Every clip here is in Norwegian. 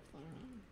helpful around.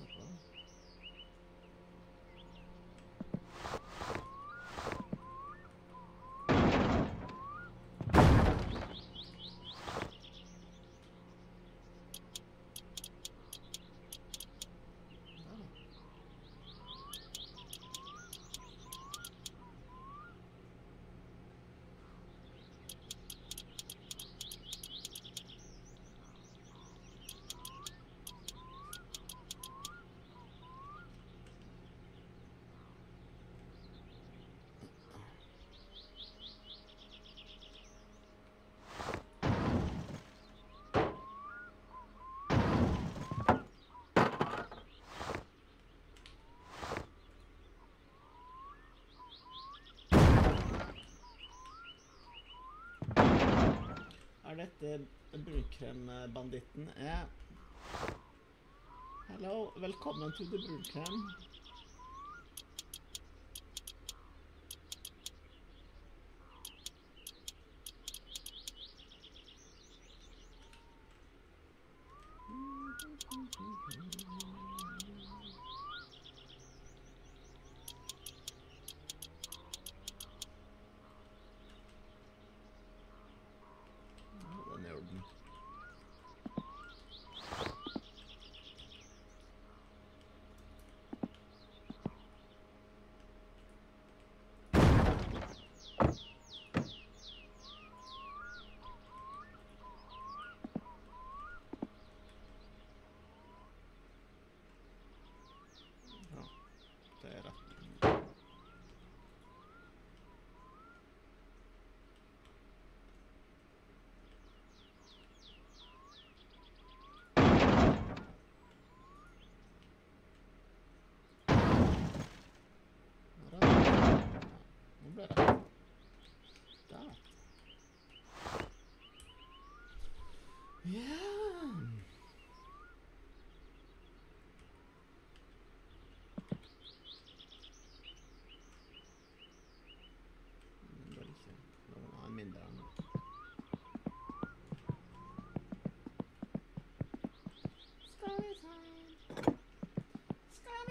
Elizabeth. dette eh, brunkrembanditten er. Hello, velkommen til The Brunkrem.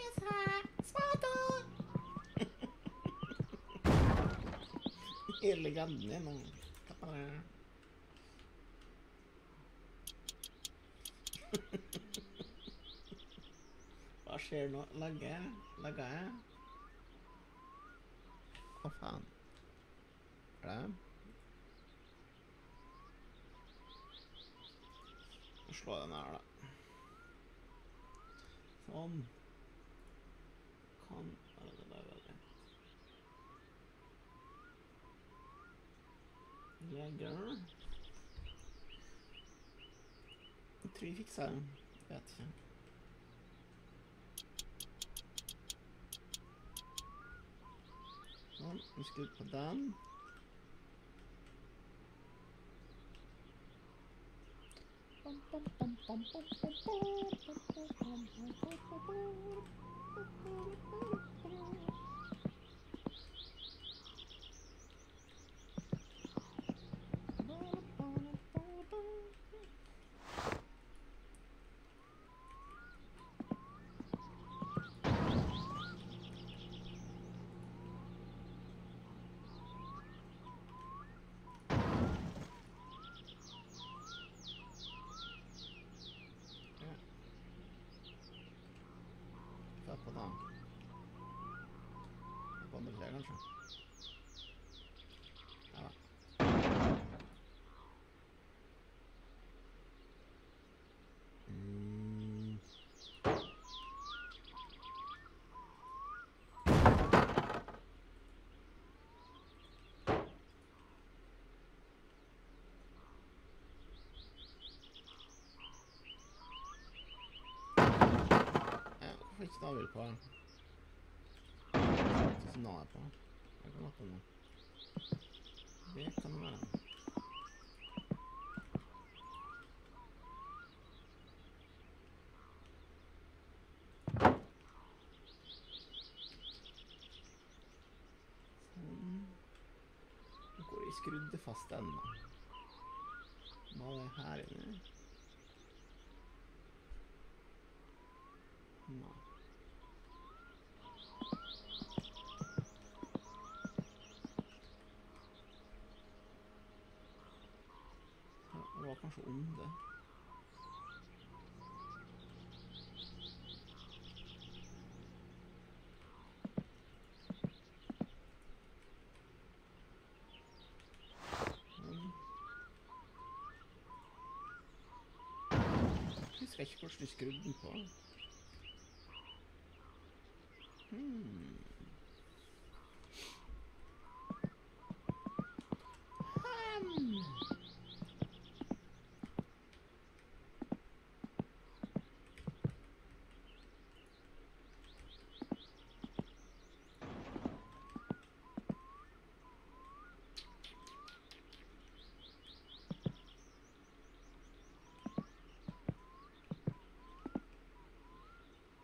Skal vi se Spato! Hele legenden din om Hva er det? Hva skjer nå? Legger jeg? Legger jeg? Hva faen? Er det? Nå slår jeg den her, da. Sånn. Kan være det der veldig. Legger. Jeg tror jeg fikser det. Vet ikke. Sånn, vi skal ut på den. Ja. Ta på den. På andre siden, kanskje. Ja da. Mm. Ja, på den? er på. Det kan være noe. Det kan være. noe. Nå går jeg skrudd det fast ennå. Hva er det her inne? Nei. Ja, det var kanskje om det. Sånn. Jeg husker ikke hvordan vi skrudde den på. Hmm. Hmm.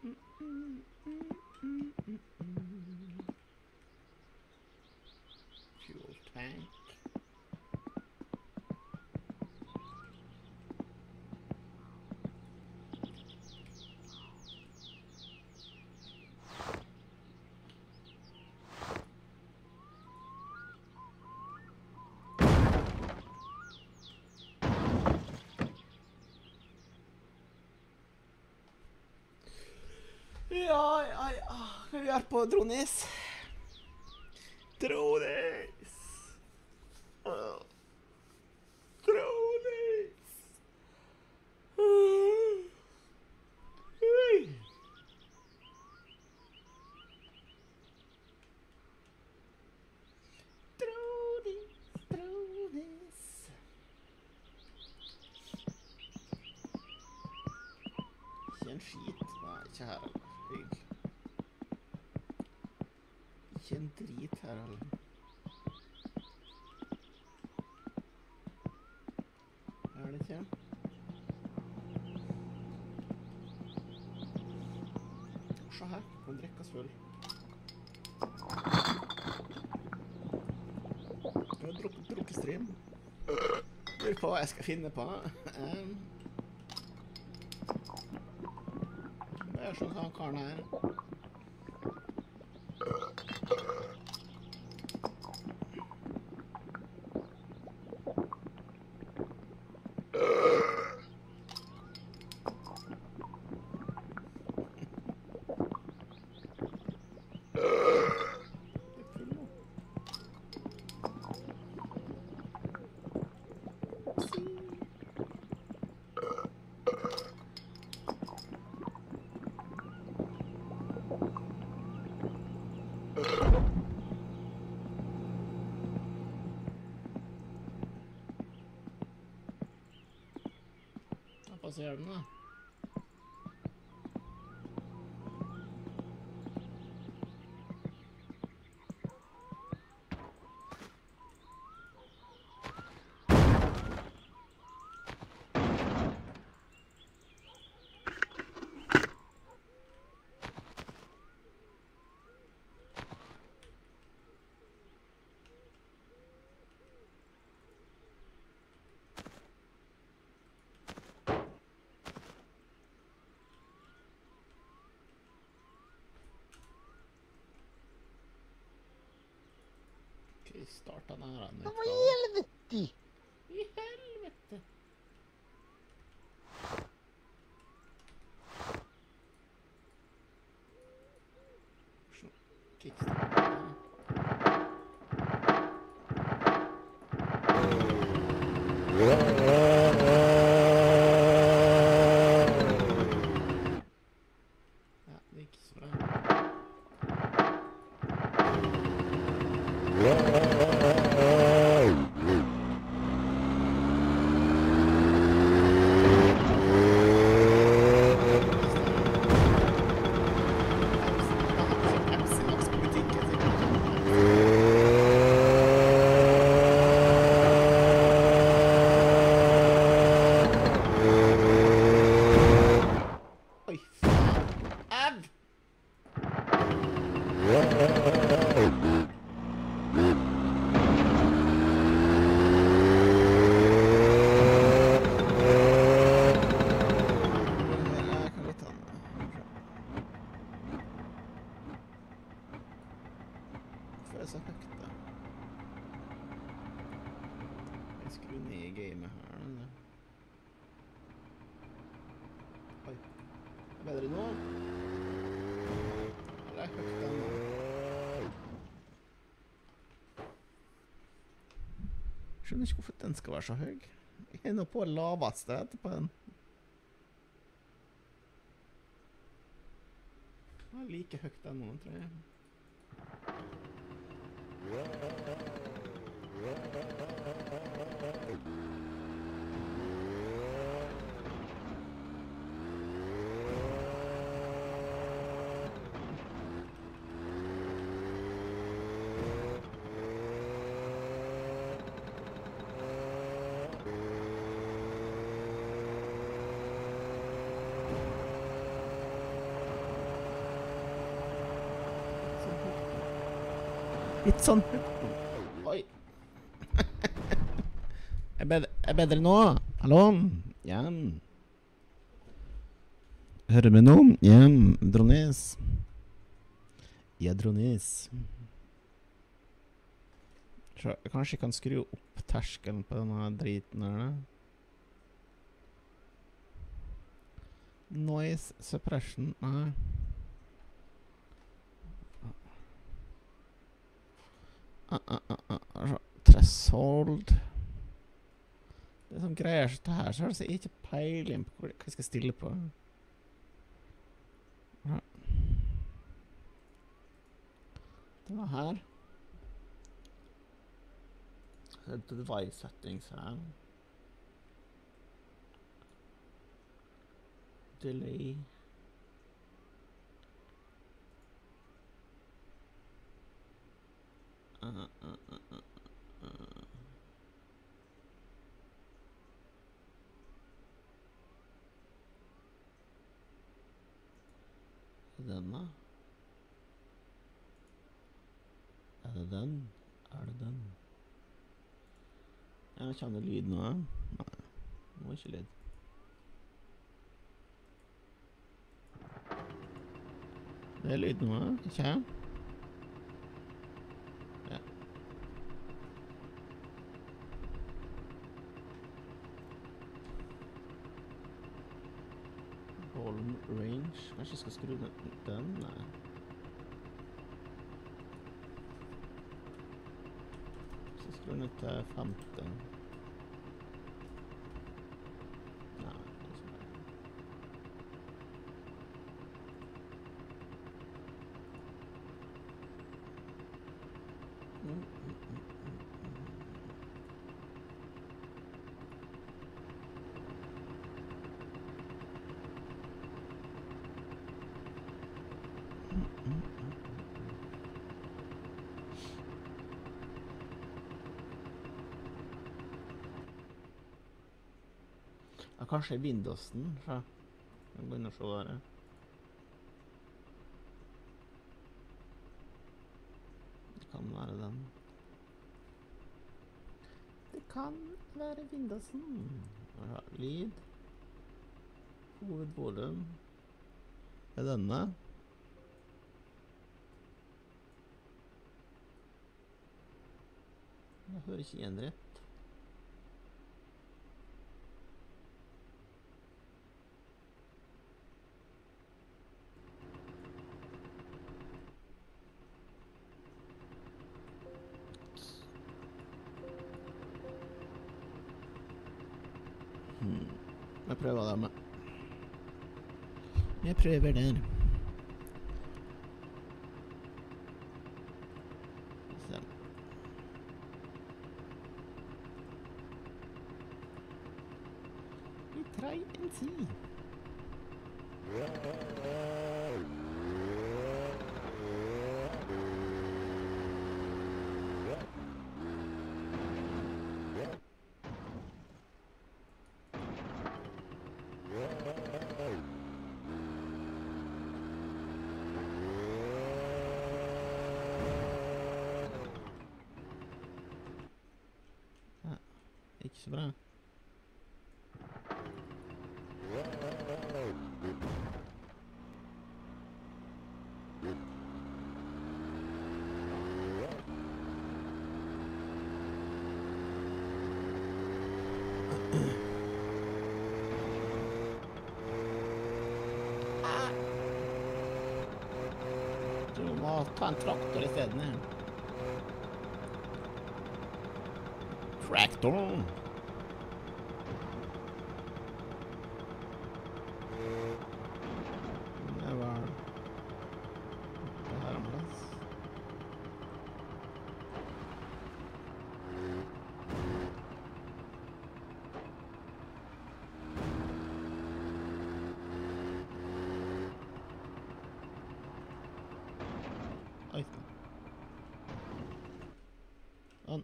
Mm, mm, mm, mm, mm, mm. Er på. Dronis. Åh. Dronis. Oi. Dronis, Dronis. Ikke en skit. Nei, ikke her heller. Hygg. Ikke en drit her Eller? Er det ikke? Se her, den drikkes full. Jeg har drukket, drukket stream. Lurer på hva jeg skal finne på. Um, det er sånn som han karen her. Hva passerer den, starta den her. Hva i helvete? I helvete! Så, Kickstart. Ja, det gikk så bra. Pepsi Max på butikken. sikkert. Oi, faen. Au! Jeg kan godt ta den. Hvorfor er det så høyt, da? Jeg skrur ned gamet her. da. Oi. Er det bedre nå? Det er høyt ennå. Skjønner ikke hvorfor den skal være så høy. Jeg er nå på laveste etterpå den. Det er like høyt ennå, tror jeg. Litt sånn Oi. Er bedre, er bedre nå? Hallo? Ja. Hører du meg nå? Ja, Dronis. Ja, Dronis. Kanskje jeg kan skru opp terskelen på denne driten her, da? Noise suppression Nei. uh, uh, uh, uh, altså, Threshold Det er sånn greier som det her, så har jeg ikke peiling på hva jeg skal stille på. Det var her. Det er device settings her. Delay. Uh. Er det den? Er det den? Er det den? Ja, Kommer det lyd nå? Nei, det var ikke lyd. Det er lyd nå, ikke Volume range Kanskje jeg skal skru den denne? Så skru den til 50. Nei, det er ikke bra. Mm, mm, mm, mm, mm, mm, mm, mm. Ja, kanskje Windowsen. Så. Jeg går inn og se der. Det kan være den. Det kan være Windowsen. Ja, lyd. Hovedvolum. Er denne? Jeg hører ikke igjen rett. Prøver der. Ta en traktor isteden. her. Traktor. Det var det her en plass. Oi sann. Sånn.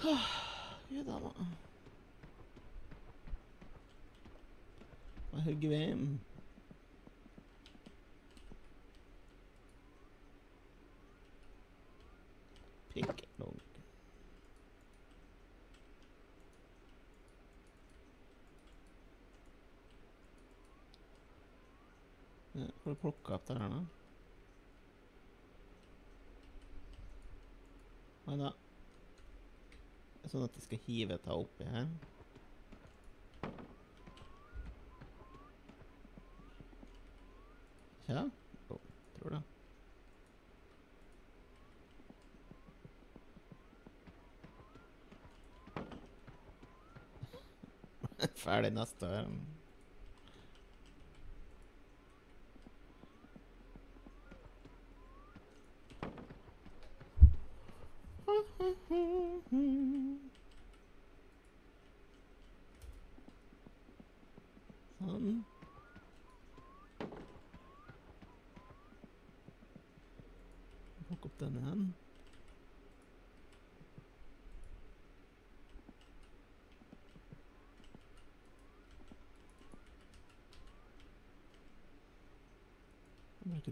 Gud a. Hva hugger vi? inn? Pikkelogg. Får du plukka opp det her, da? Sånn at jeg skal hive deg oppi her. Ja? Oh, tror det. Ferdig neste.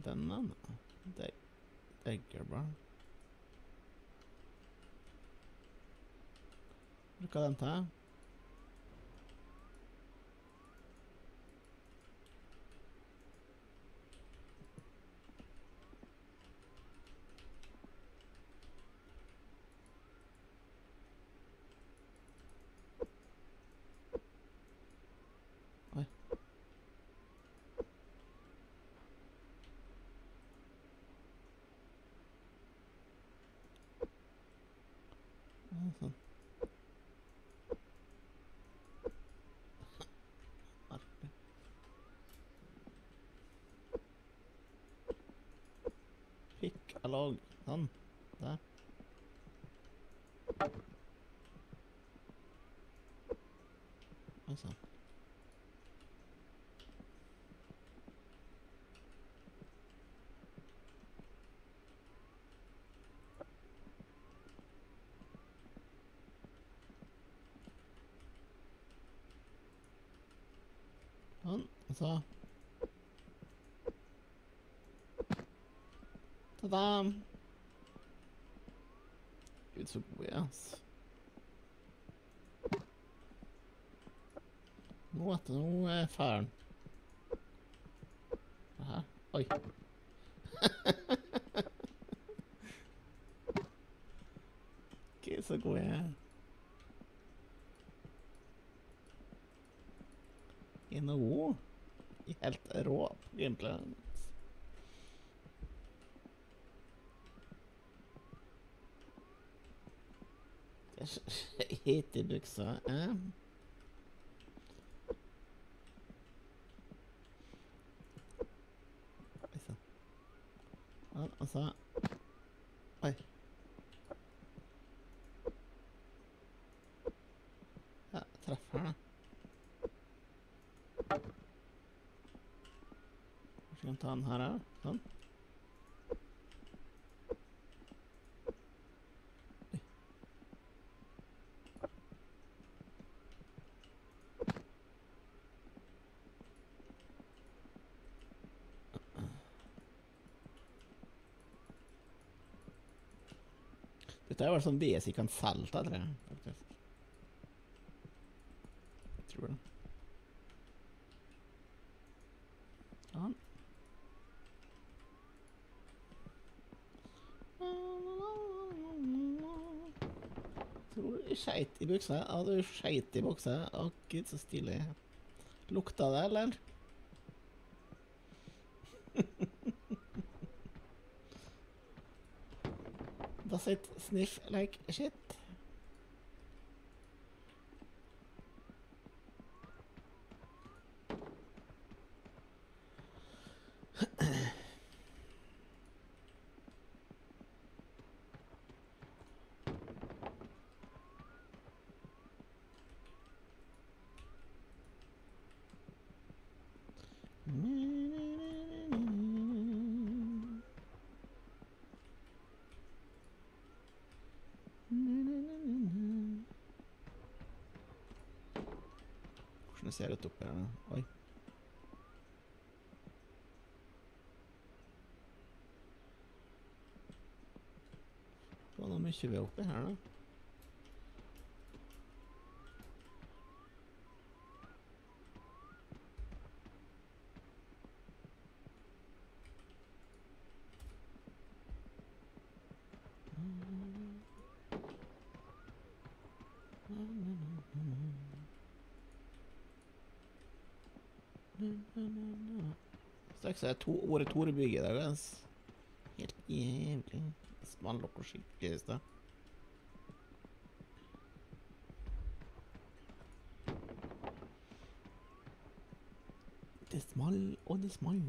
Bruke den da. Det Egger bra. Bruker den til. Oi. Ja, Sånn. Artig. Fikk jeg lag sånn. Der. Oi sann. Sånn, så! Gud, så god jeg er. Nå etter nå er færen. Det her Oi. Gud, så god jeg er. I noe helt rå gameplayen. Det er hit i buksa, eh? Oi sann. Sånn, og så Oi. Ja, treffer den, da. Kanskje vi kan ta den her òg? Sånn. Oi. Dette er vel sånn jeg kan selge, tror jeg. faktisk. Tror det. Sånn. Tror du skeit i buksa? Ja, du skeit i buksa. Å, gud, så stilig. Lukta det, eller? Does it sniff like shit? Hvordan ser det ut oppi her? nå? Oi. Det var noe mye ved oppi her, da. Så er to, ordet Torebygg i dag, ass. Helt jævlig. Small og skikkelig i sted. Det small, og det small.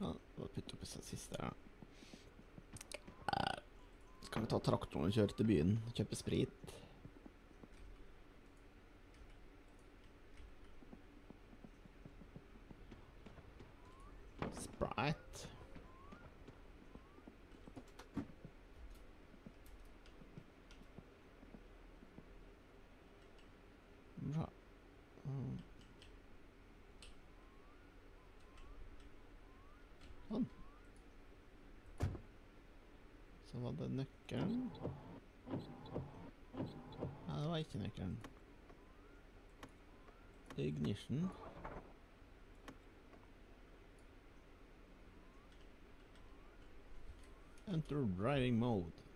Ja, bare putte oppi seg siste her, da. Eh, Skal vi traktoren og kjøre til byen? Kjøpe sprit? Så var det nøkkelen. Nei, det var ikke nøkkelen. Ignition. Enter driving mode.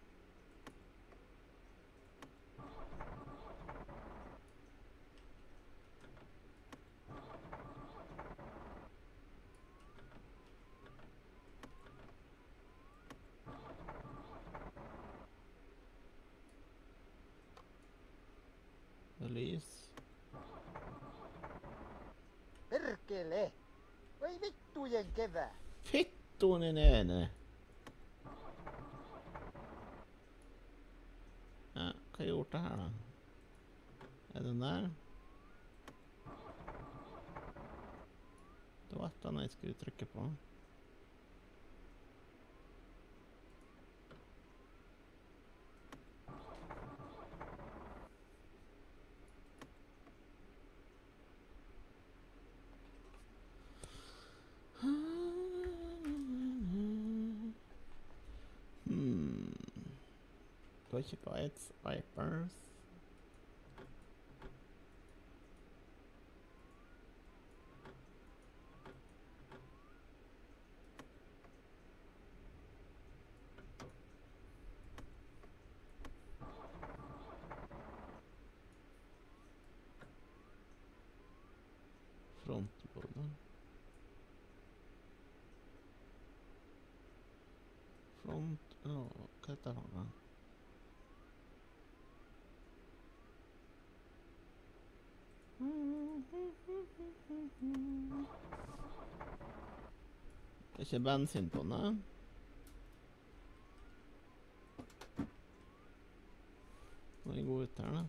Annet jeg skulle trykke på. Hmm. Deutsche Bytes, Vipers. Frontbåten. Front... Å, hva heter det for noe? Det er ikke bensin på den, da. Må vi gå ut her, da?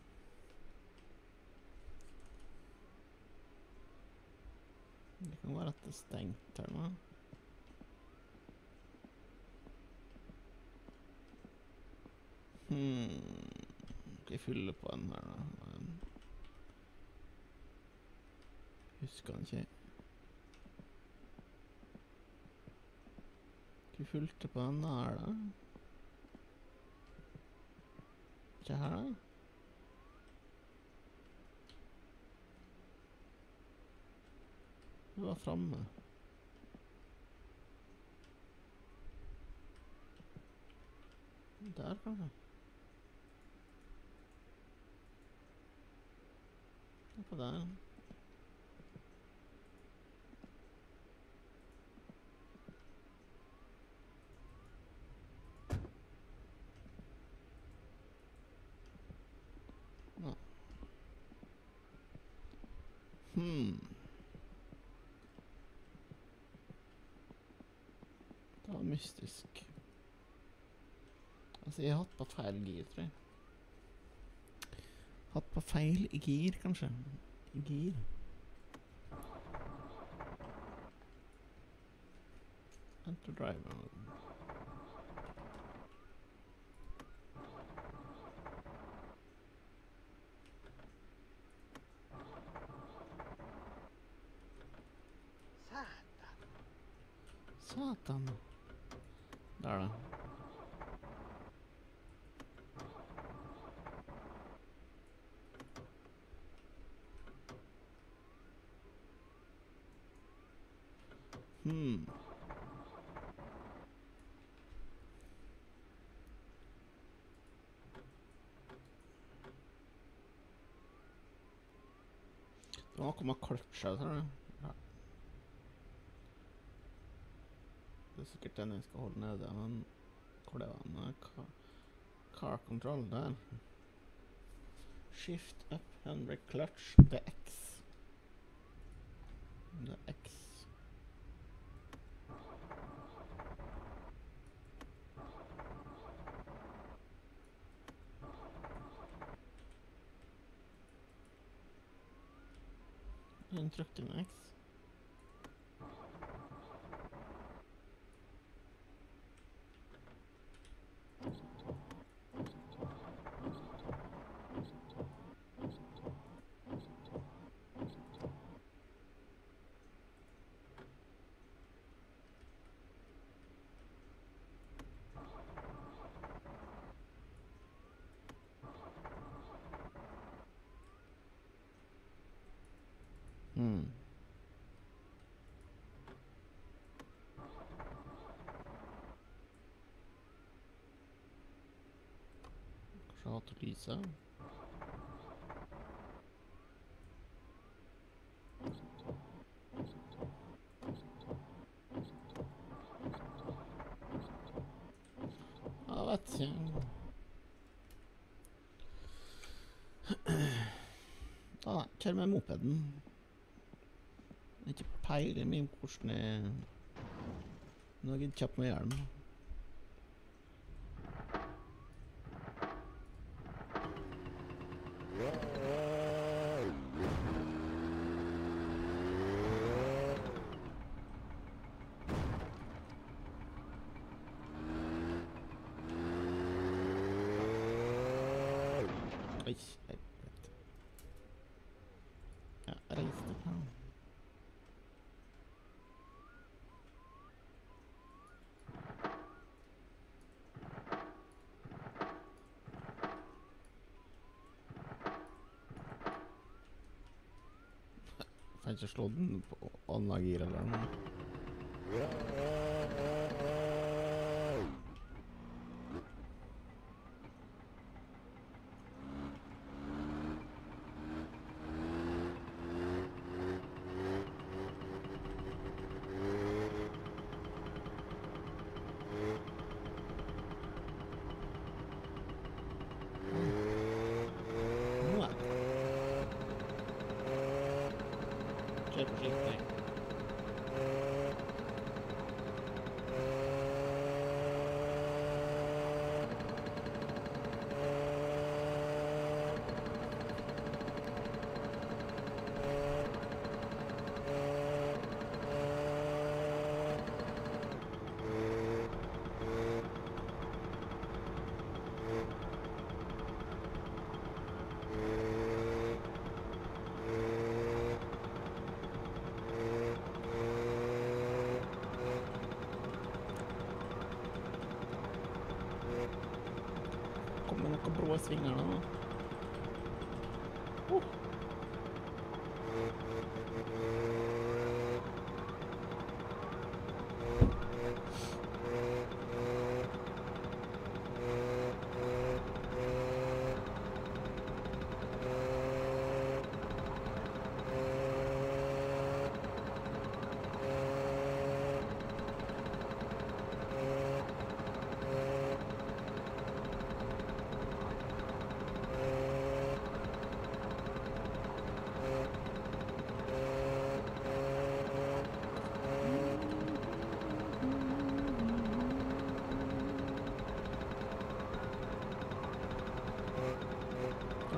Det kan være at det er stengt her nå. Hmm. Skal jeg fylle på den her, da? Husker den ikke. Vi fylte på den her, da? Ikke her, da? Du var framme. Der, kanskje. Oppå der. Ja. Hmm. Det var mystisk. Altså, jeg har hatt på feil gir, tror jeg. Hatt på feil gir, kanskje. Gir. Enter driver. Saatana! Satan. Der, da. Hmm. Noe seg, kløtsja, jeg. Ja. Det er sikkert den jeg skal holde nede, men hvor var den? Car, car control der. Shift up 100 clutch. Det er X. Det er X. Den trykker med X. Hmm. Kanskje hatt lyset? Jeg. Da, kjører med mopeden. Hayır eminim kuş ne. Buna gidip çapmaya yardım. Ikke slå den på annen gir eller noe. Nå er det. Kjør forsiktig. Kommer noen brå svinger nå. Uh.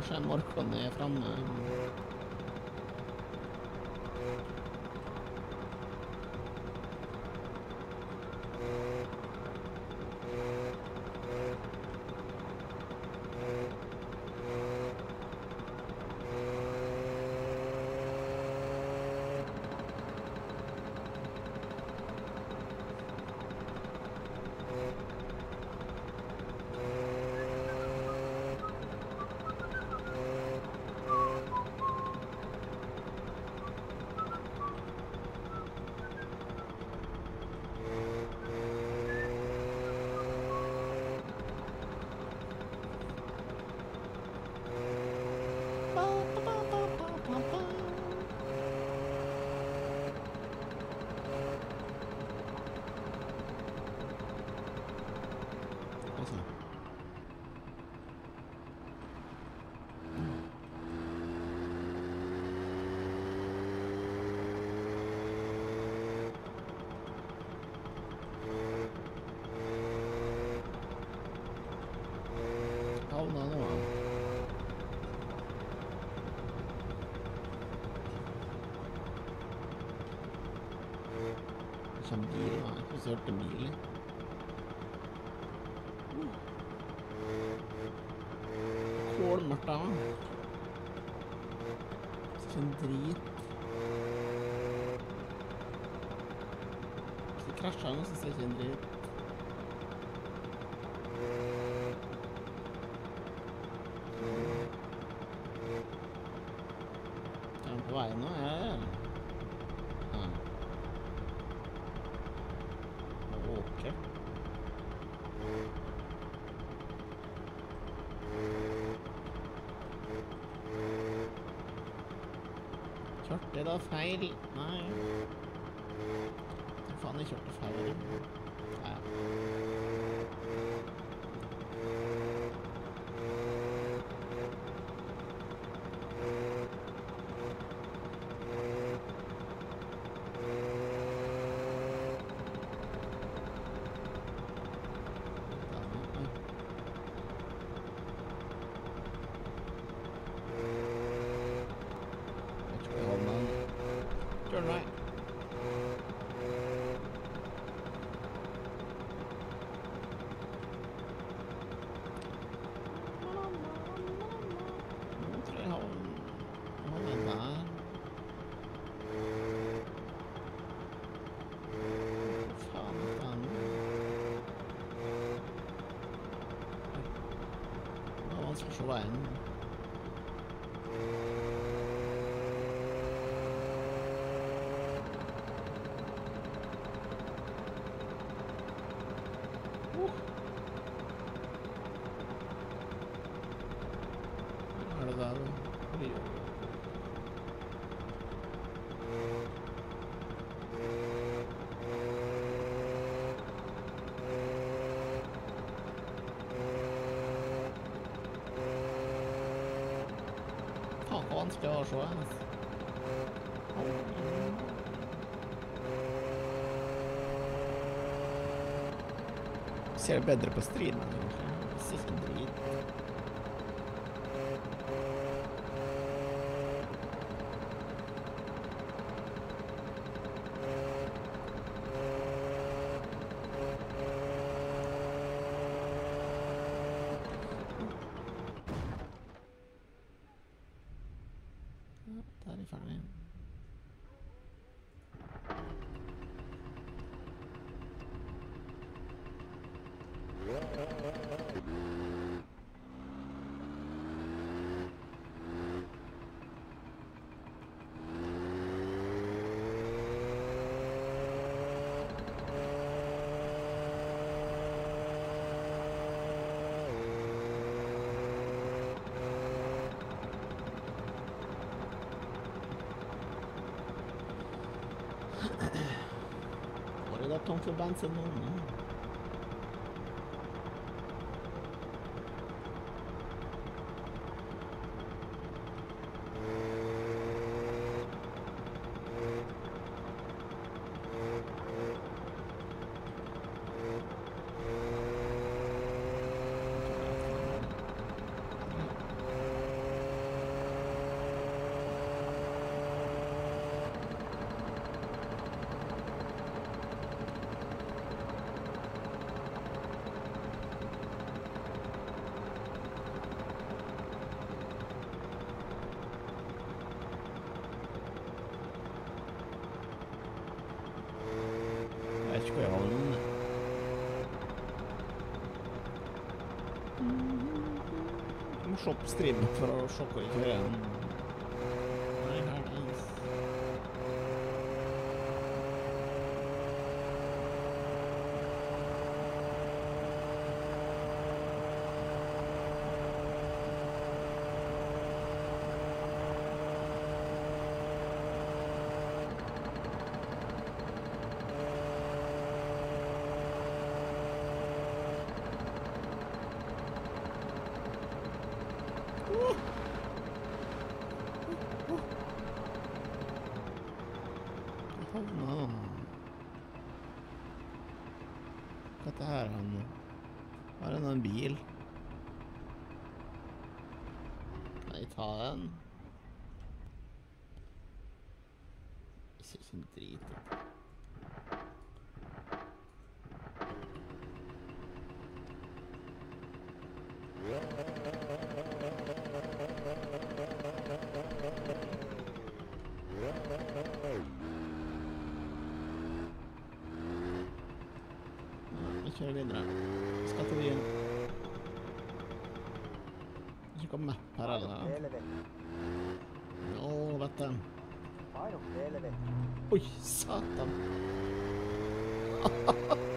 Kanskje Morkon er framme. Har Hvordan hørte en bil? Kålmørkt da. Ikke Sånn drit. Hvis krasja nå, så ser jeg ikke en drit. Er han på vei nå? Ja, ja. ja. Ok. Kjørte jeg da feil? Nei. Faen, jeg kjørte feil. Nei. Nei. Jeg tror jeg havna Kjør den vei. Nå tror jeg havn- havner der. Faen, faen. Det 11 de Joanas. Ser bättre på strid man. Precis på strid. Var det da tomt for bensin nå? Jeg vet ikke hvor jeg havner. Jeg må se på striden for å se hvor jeg kjører hen. Nei, her er det. Hva er dette her han Her er det en bil. Jeg ta den? Jeg ser ikke en Kjører videre. Skal til byen. Ikke kom map her eller Å, vet du. Oi, satan.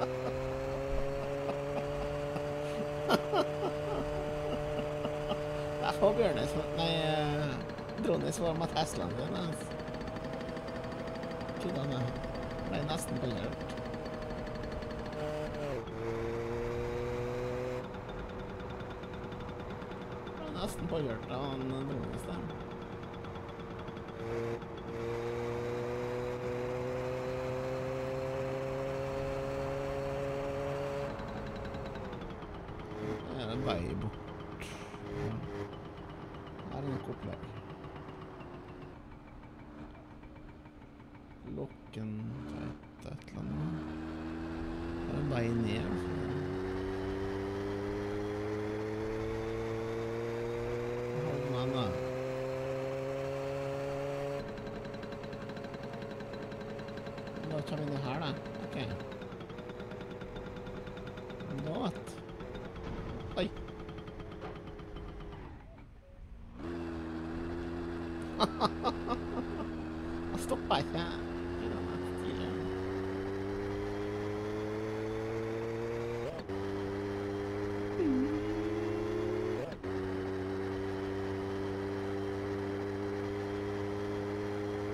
Jeg får Bjørnes Nei, eh, Dronis var med Teslaen sin. Altså. Kødda med. Ble nesten påkjørt. Ble nesten av han Dronis Her Det er en vei bort. Her er nok opplegg. Lokken et et eller annet. Det er en vei ned. Hva har den andre? Da kommer vi inn her, da. Ok. Da vet Oi. Jeg stoppa ikke. i den her stilen.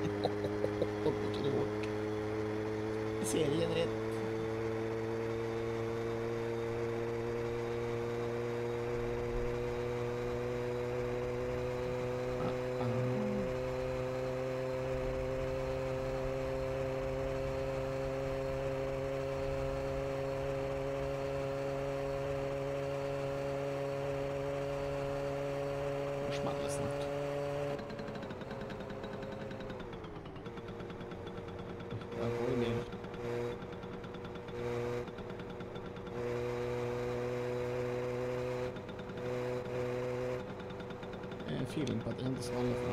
Ikke det bort. Jeg ser igjen rett. Nå smeller det snart. Der får vi bil. Jeg har feeling på at det hentes vanlig fra.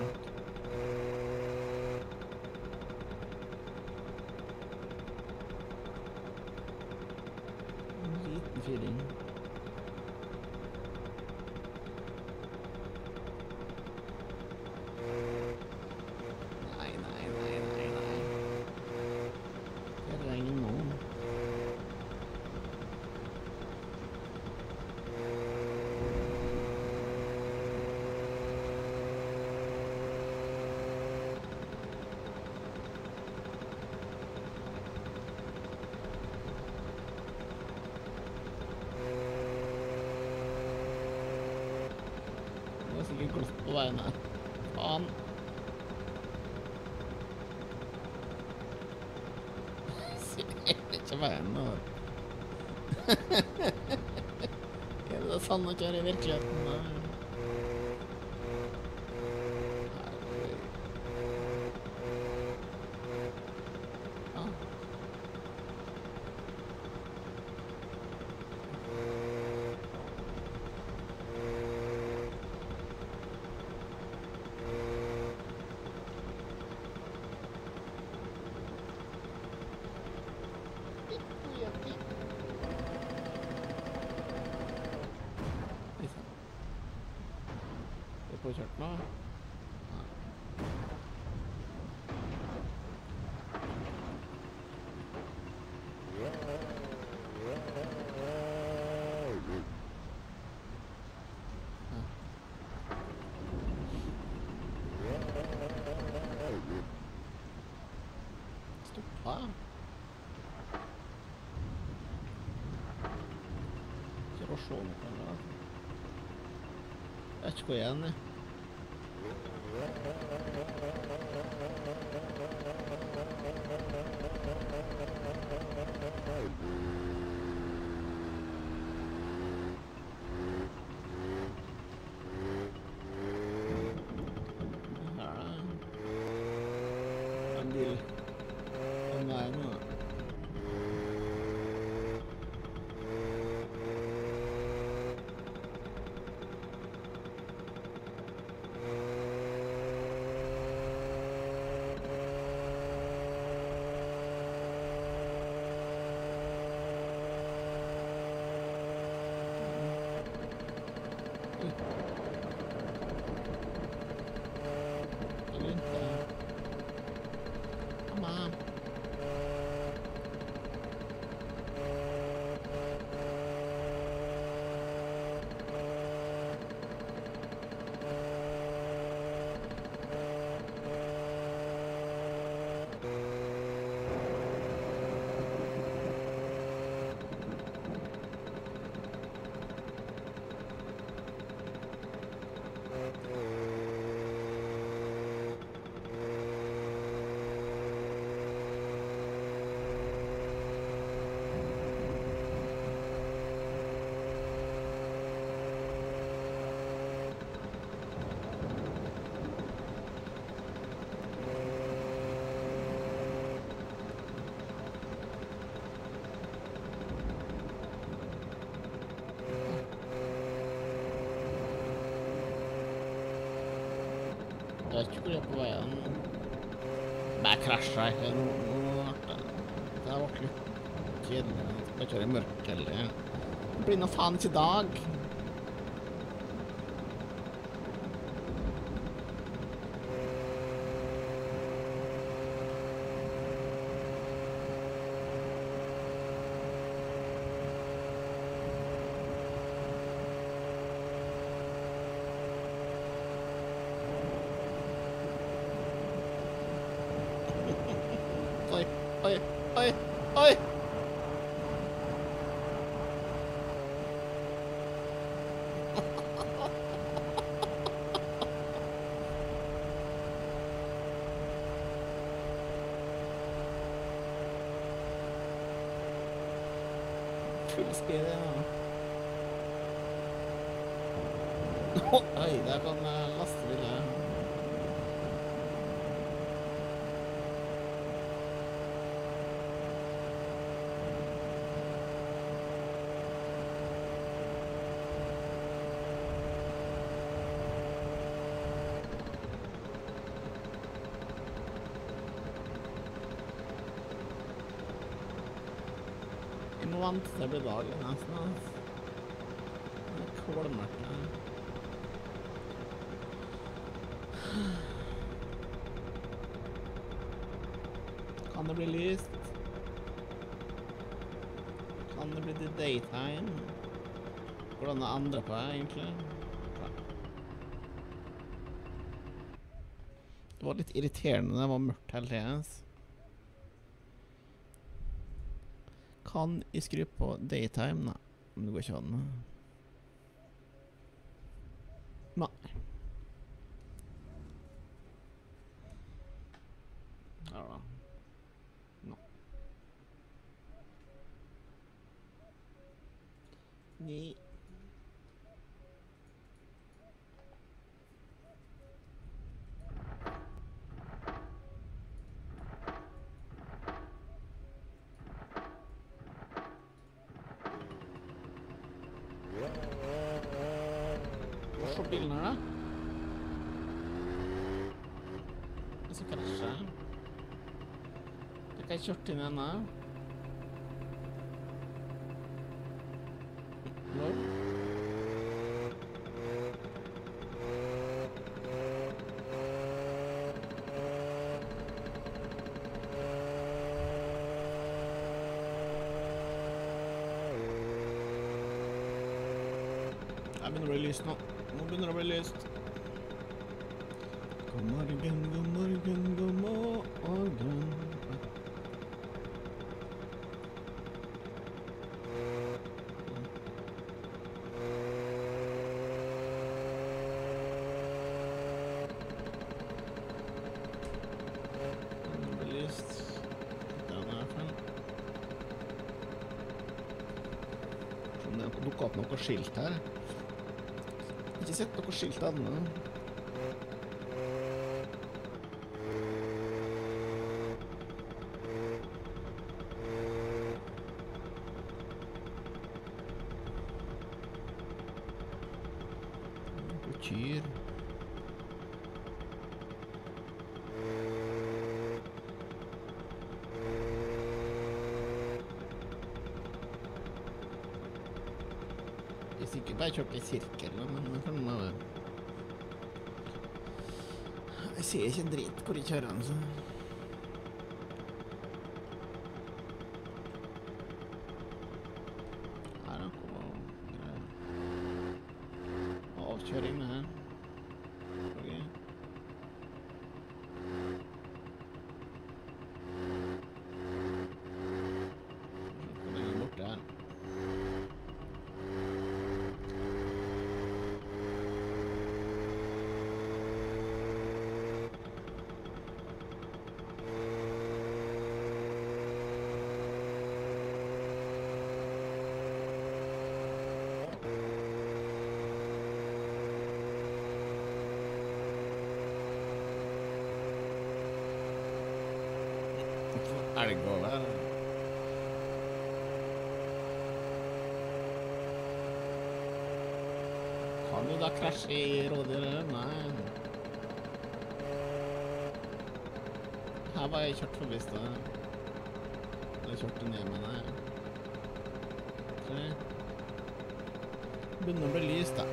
En liten feeling. Nei, nei, nei, nei, nei. Det regner nå. Sikkert godt på veien her. Faen. Ser ikke veien nå. Det sanne å kjøre i virkeligheten? da? Herregud. Ja. Liksom. Er du påkjørt nå? Nei. Ja. Stoppa. Thank you. Jeg vet ikke hvor jeg er på veien. Bare krasja ble det vært litt kjedelig. Jeg skal kjøre i mørket heller. Det blir nå faen ikke dag. Oi, oi, oi, oi! Full speed, ja. Oi, der kom eh, lastebilen. Til det blir dagen nesten. altså. Det er kvalmert. det. Kan det bli lyst? Kan det bli the daytime? Hvordan det endrer på deg, egentlig? Det var litt irriterende det var mørkt hele tiden. Kan jeg skru på daytime? Nei, det går ikke an. Nei. Ja da. Nå. Ni. Hva så bilen her, da? Det som krasjer. Det kan jeg kjørt inn ennå. Når? Det begynner å bli lyst nå. Nå begynner det å bli lyst. God morgen, god morgen, god morgen. Det blir lyst. Den er fin. Om det dukker opp noe skilt her. Ikke sett noe skilt ennå. Noe kyr. I sirkel, men kan det. Jeg ser ikke en dritt hvor jeg kjører den, så Her er noe greier. Avkjøring her. Ok. Hvor lenge borte her? Elg over. Kan du da krasje i rådyret? Nei. Jeg kjørte kjørt forbi stedet. Jeg kjørte ned med deg. Se. Begynner å bli lyst, da.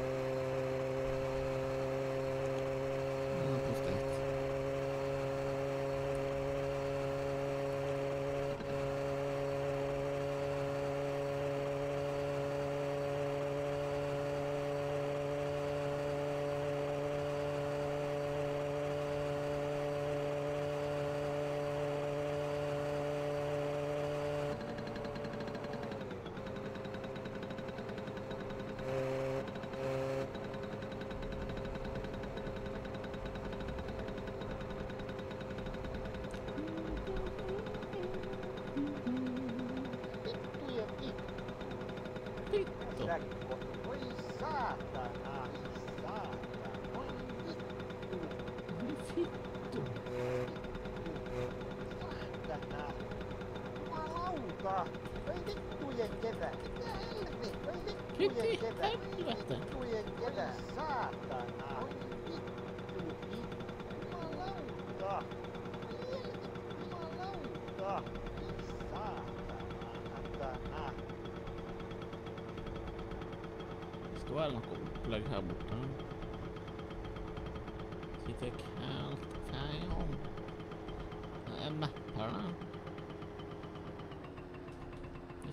Voi vittujen Hytti kevät. helvete. Vittujen kevät. Saatana. Voi vittu. Jumalauta. Jumalauta. Saatana. Skal være noe opplegg her borte. Sitter jeg helt feil. Det er map her, da. Det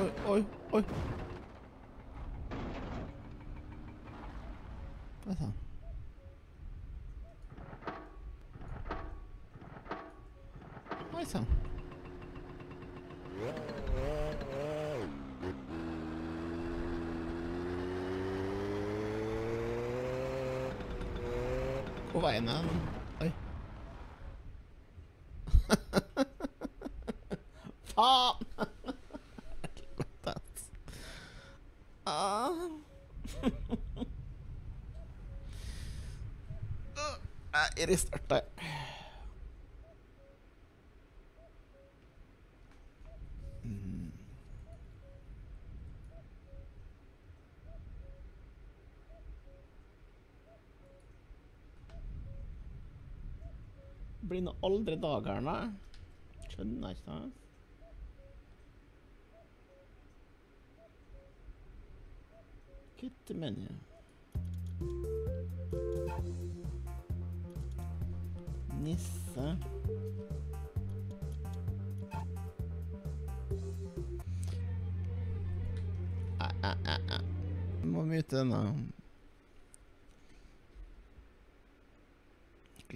Oi, oi, oi, oi. Hva sa han? Oi sann. Hvor veien er den? Oi. Faen! Helvete. Ah. Er irritert. Blir nå aldri dagerne. Skjønner ikke det. Kutt menu.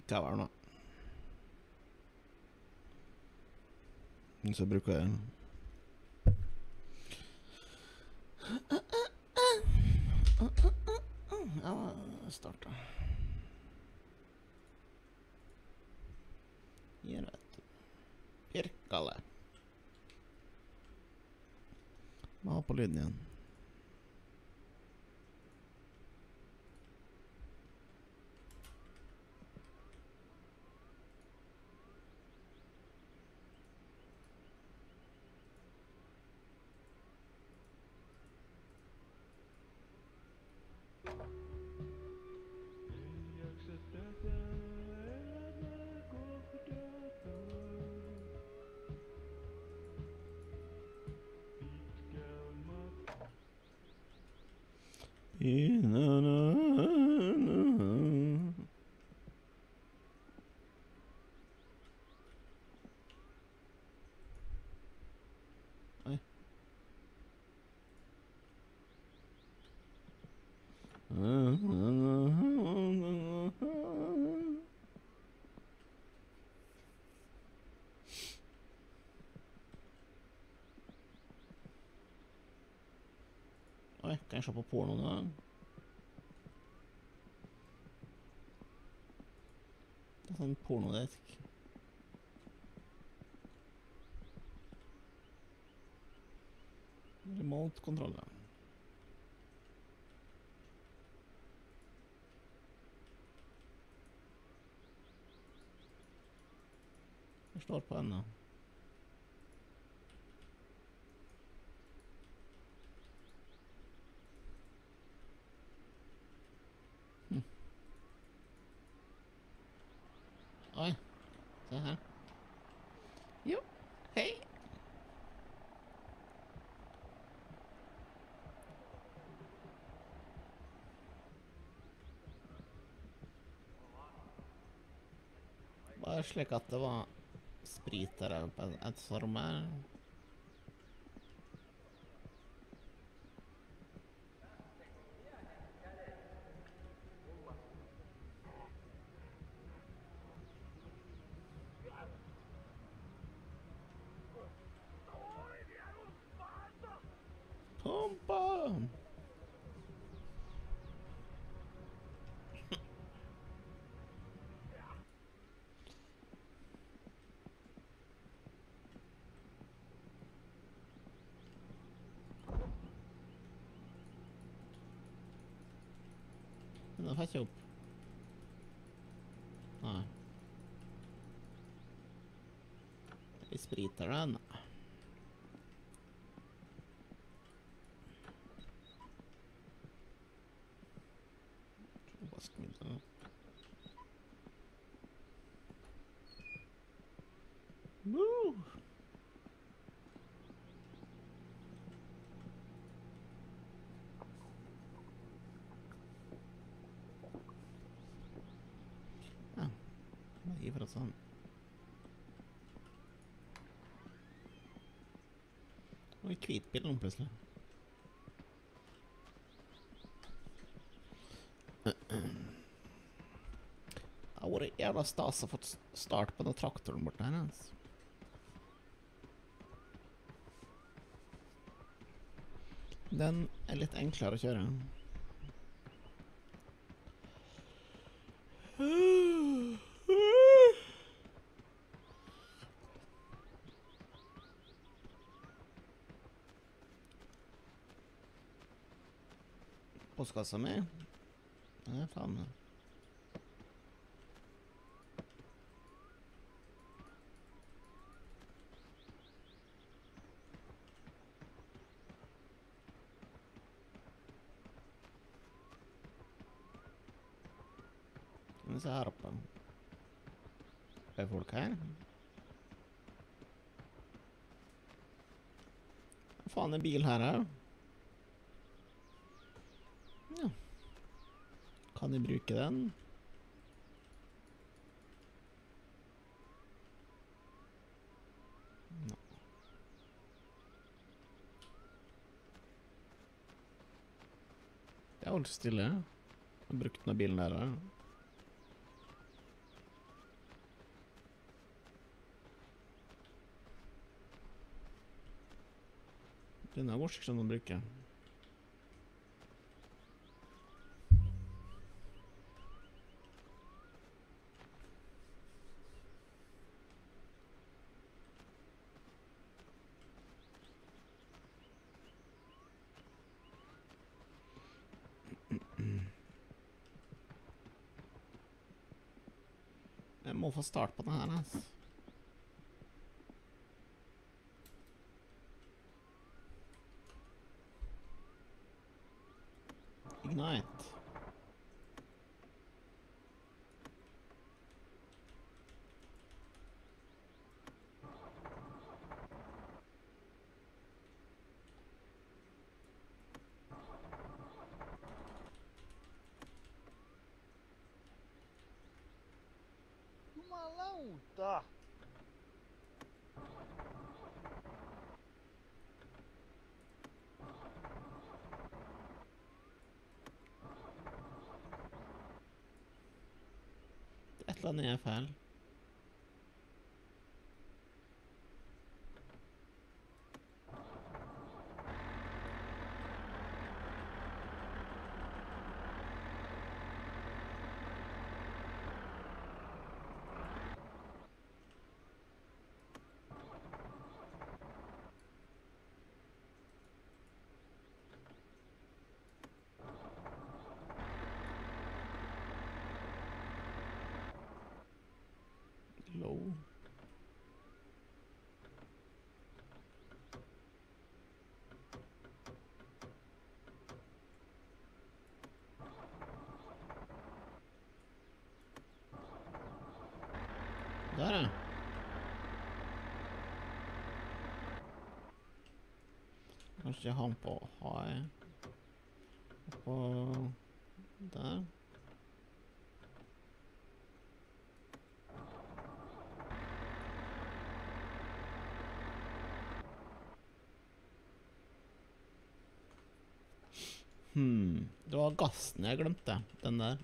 Hva nå. Så bruker jeg se på porno nå? Det er sånn pornodisk. Remote kontroll. Jeg står på ennå. Oi, se her. Jo, hei. Bare slik at det var spritere på et sommer. Pumpa! Men den får ikke opp. Nei. Vi spriter den. Oi, hvitbil nå plutselig. Det har vært jævla stas å få start på den traktoren borte her. Altså. Den er litt enklere å kjøre. Postkassa mi? Faen. Skal vi se her oppe. Er folk her? Hva faen er bil her, her? Ja. Bruke den? Nei. Det er holdt stille. Jeg har brukt denne bilen der. ja. Denne går ikke som den bruke. Må få start på det her, altså. Ignite. Annet er feil. Low. Der, ja. Kanskje han på high. Oppå der. Hmm. Det var gassen jeg glemte. Den der.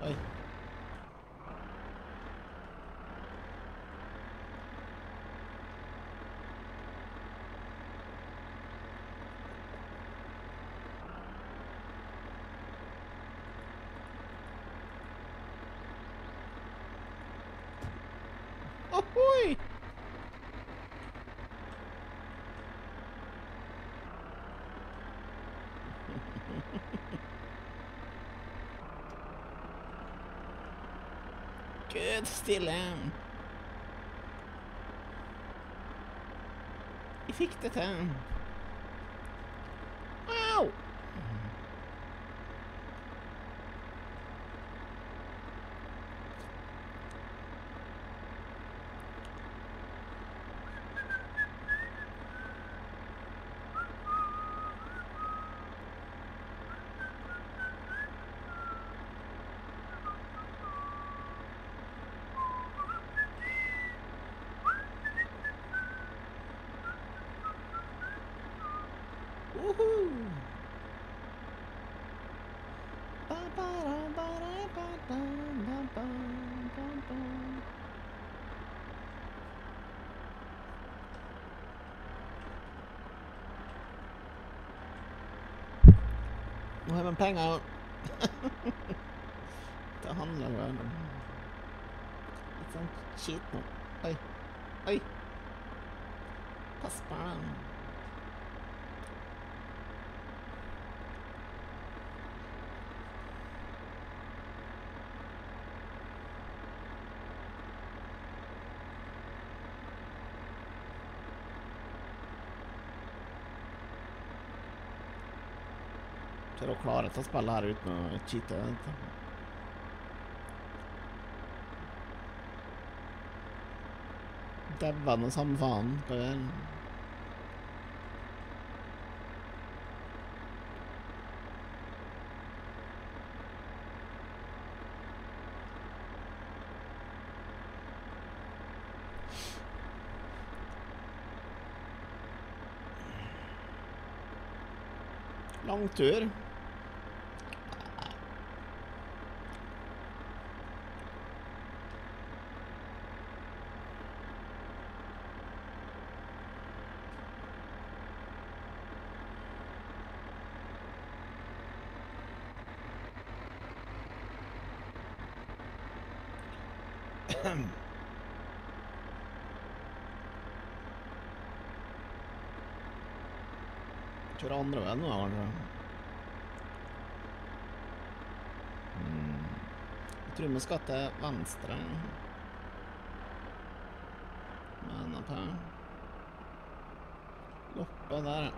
Oi. Ahoy! Gud, stille. Jeg fikk det til. Man penger. det handler jo om litt sånn skit nå. Oi. Oi. Pass på den. Til å klare spillet her uten å cheate. Dæven samme faen. Hva er det? Lang tur. Kjøre andre veien nå, kanskje. Hmm. Jeg tror vi skal til venstre. Men på Loppe der, ja.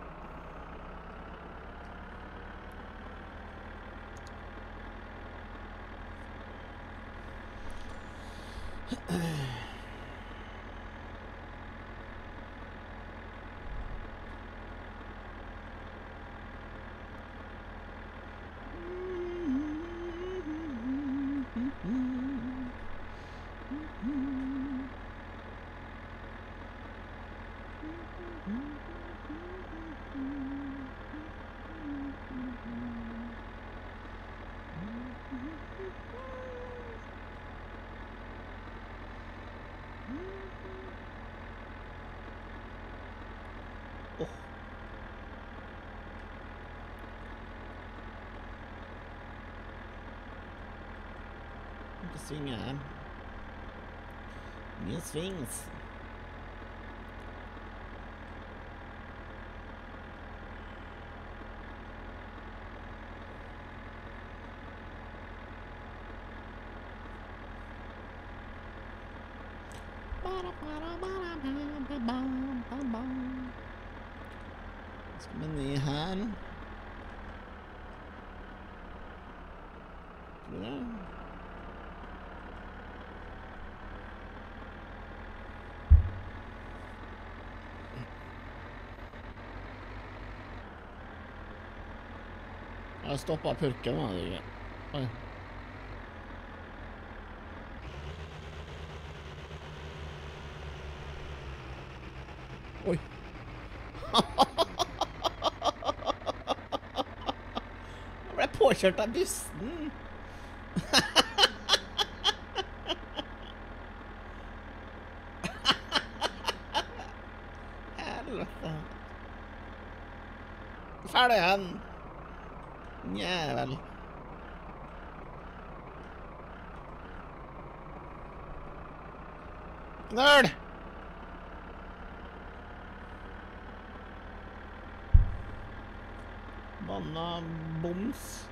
Åh. Ikke svinge her. Mye svings. Skal vi ned her? Tror Jeg stoppa purken, det ikke? Oi. Oi. Jeg ble påkjørt av bussen. Helvete. Ferdig igjen. Jævel. Nøl! Banna boms.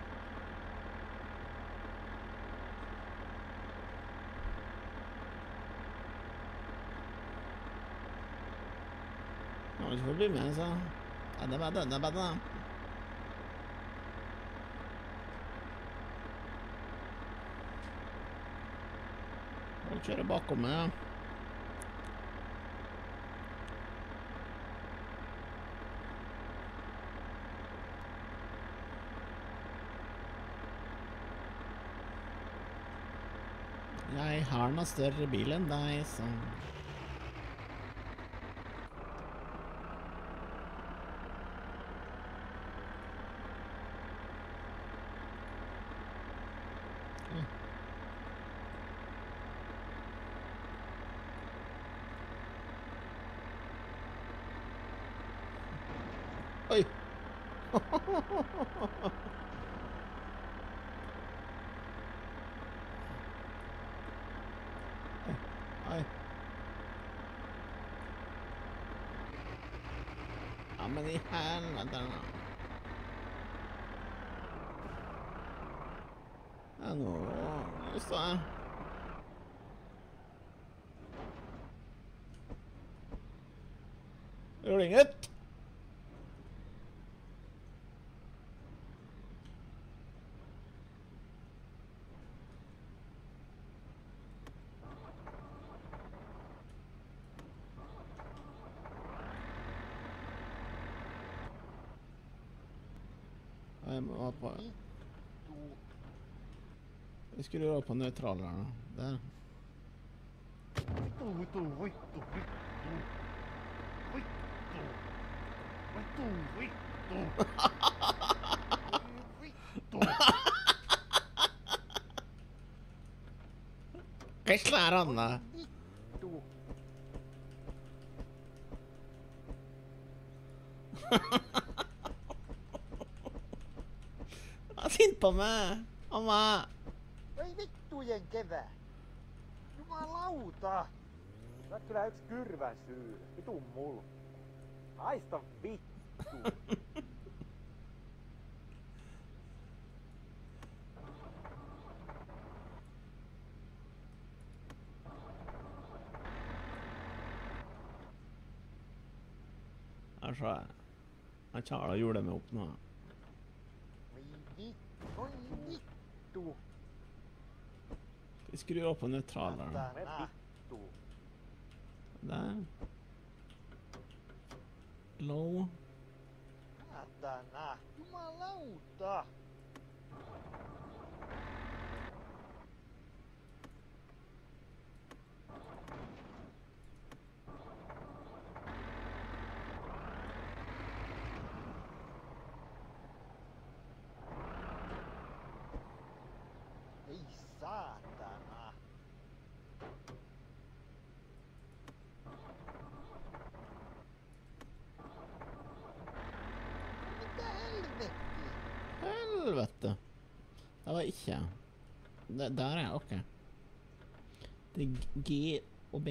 Ja, du får bli med, så. Ja, det er bedre, det, er var det. Og kjøre bakom meg. ja. Jeg har noe større bil enn deg, så Oi! Oi. Ja, men i helvete da. Ja, nå Just det. Inget? Jeg må ha på. Jeg skulle gjøre på nøytral her nå. Der. Kes tää rannaa? Asinpa mä! oma. Ei vittujen kevää! Jumalauta! Sä kyllä yks kyrvän syy. Vitun mulkku. Haista vittu. Altså, jeg kjæla gjorde meg opp nå. Vi skrur opp på nøytraleren. Der. Low. danar, uma lautar. Det, Der er. OK. Det er G og B.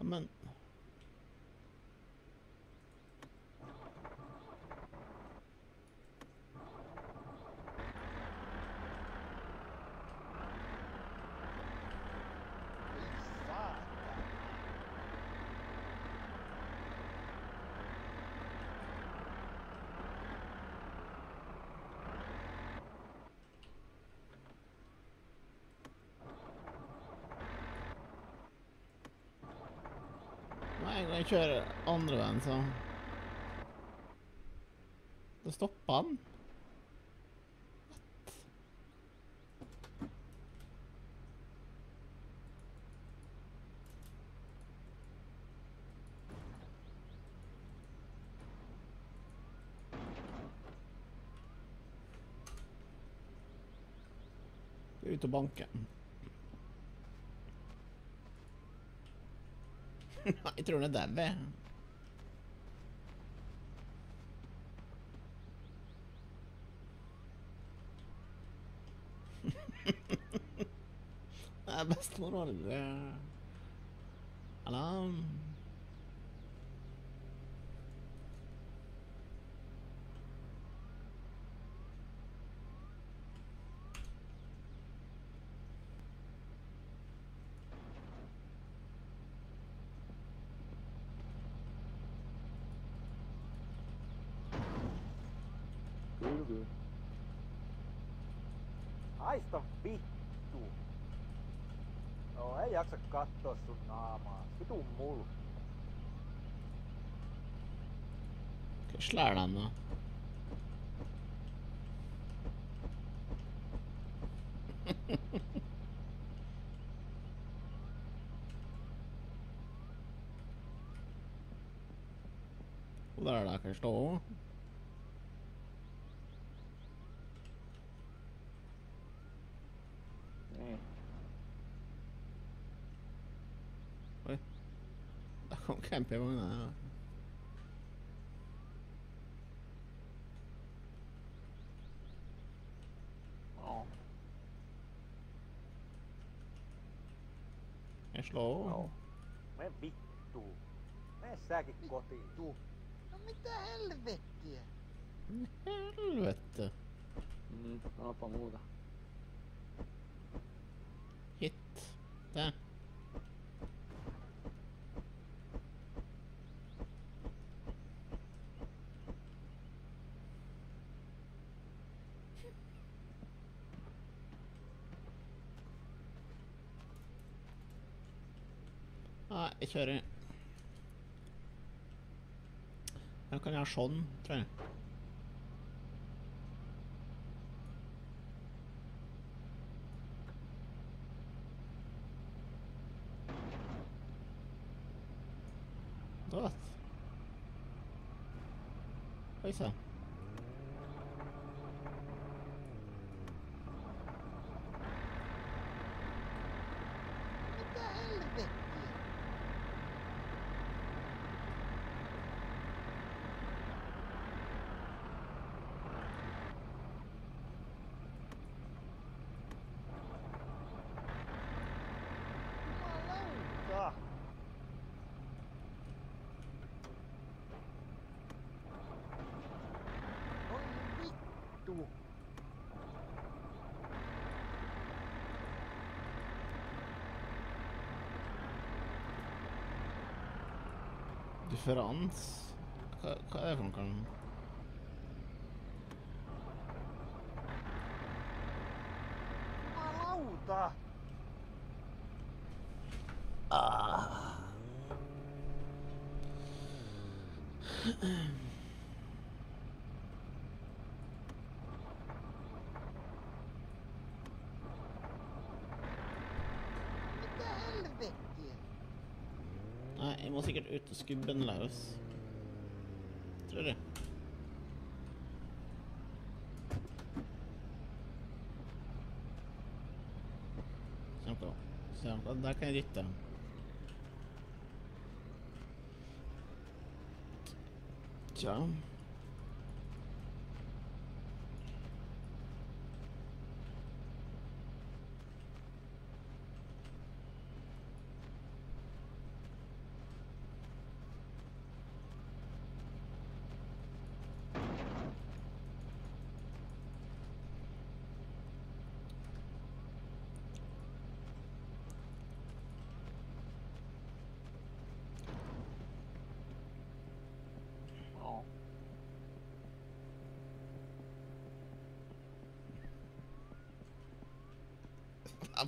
Ja, men jeg kjører andre veien, så Da stoppa han. Ut og banke. Jeg tror han er dau, jeg. Det er bestemor Olga. Hallo? No ei jaksa katsoa sun naamaa. Vitu mul. Hva slår den nå? Og der er det kan stå. Der kom campingvogna. Ja. Ja. Jeg slår. Joo. Men vittu. Mene säkin kotiin. Vittu. No mitä helvettiä? Helvete. Mm, sanoppa muuta. Hit. Der. Ja, jeg kan ha sånn, tror jeg. Differans? Hva, hva er det? Sikkert ut og skubbe den løs. Tror jeg. Kjempe. Kjempe. Der kan jeg rytte. Tja. Ja.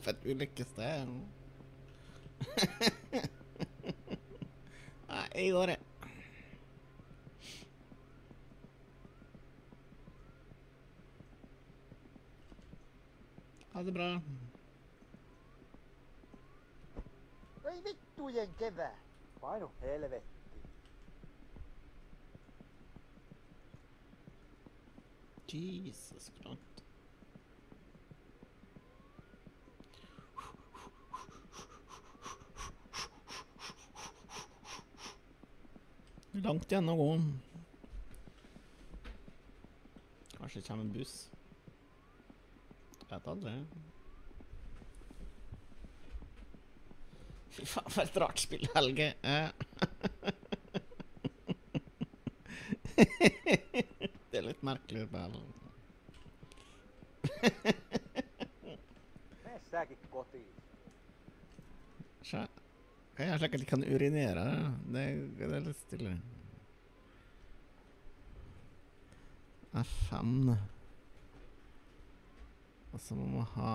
Ja, for et ulykkessted. Nei, jeg går, jeg. Ha det bra. Ei vittujen kevää. Painu helvetti. Jesus Christ. Langt igjen å gå. Kanskje det kommer en buss. Vet aldri. Fy faen, for et rart spill, Helge. Eh. det er litt merkelig spill. Mene Jeg jeg slik at de kan urinere? Det, det er litt stille. F5. Og så må man ha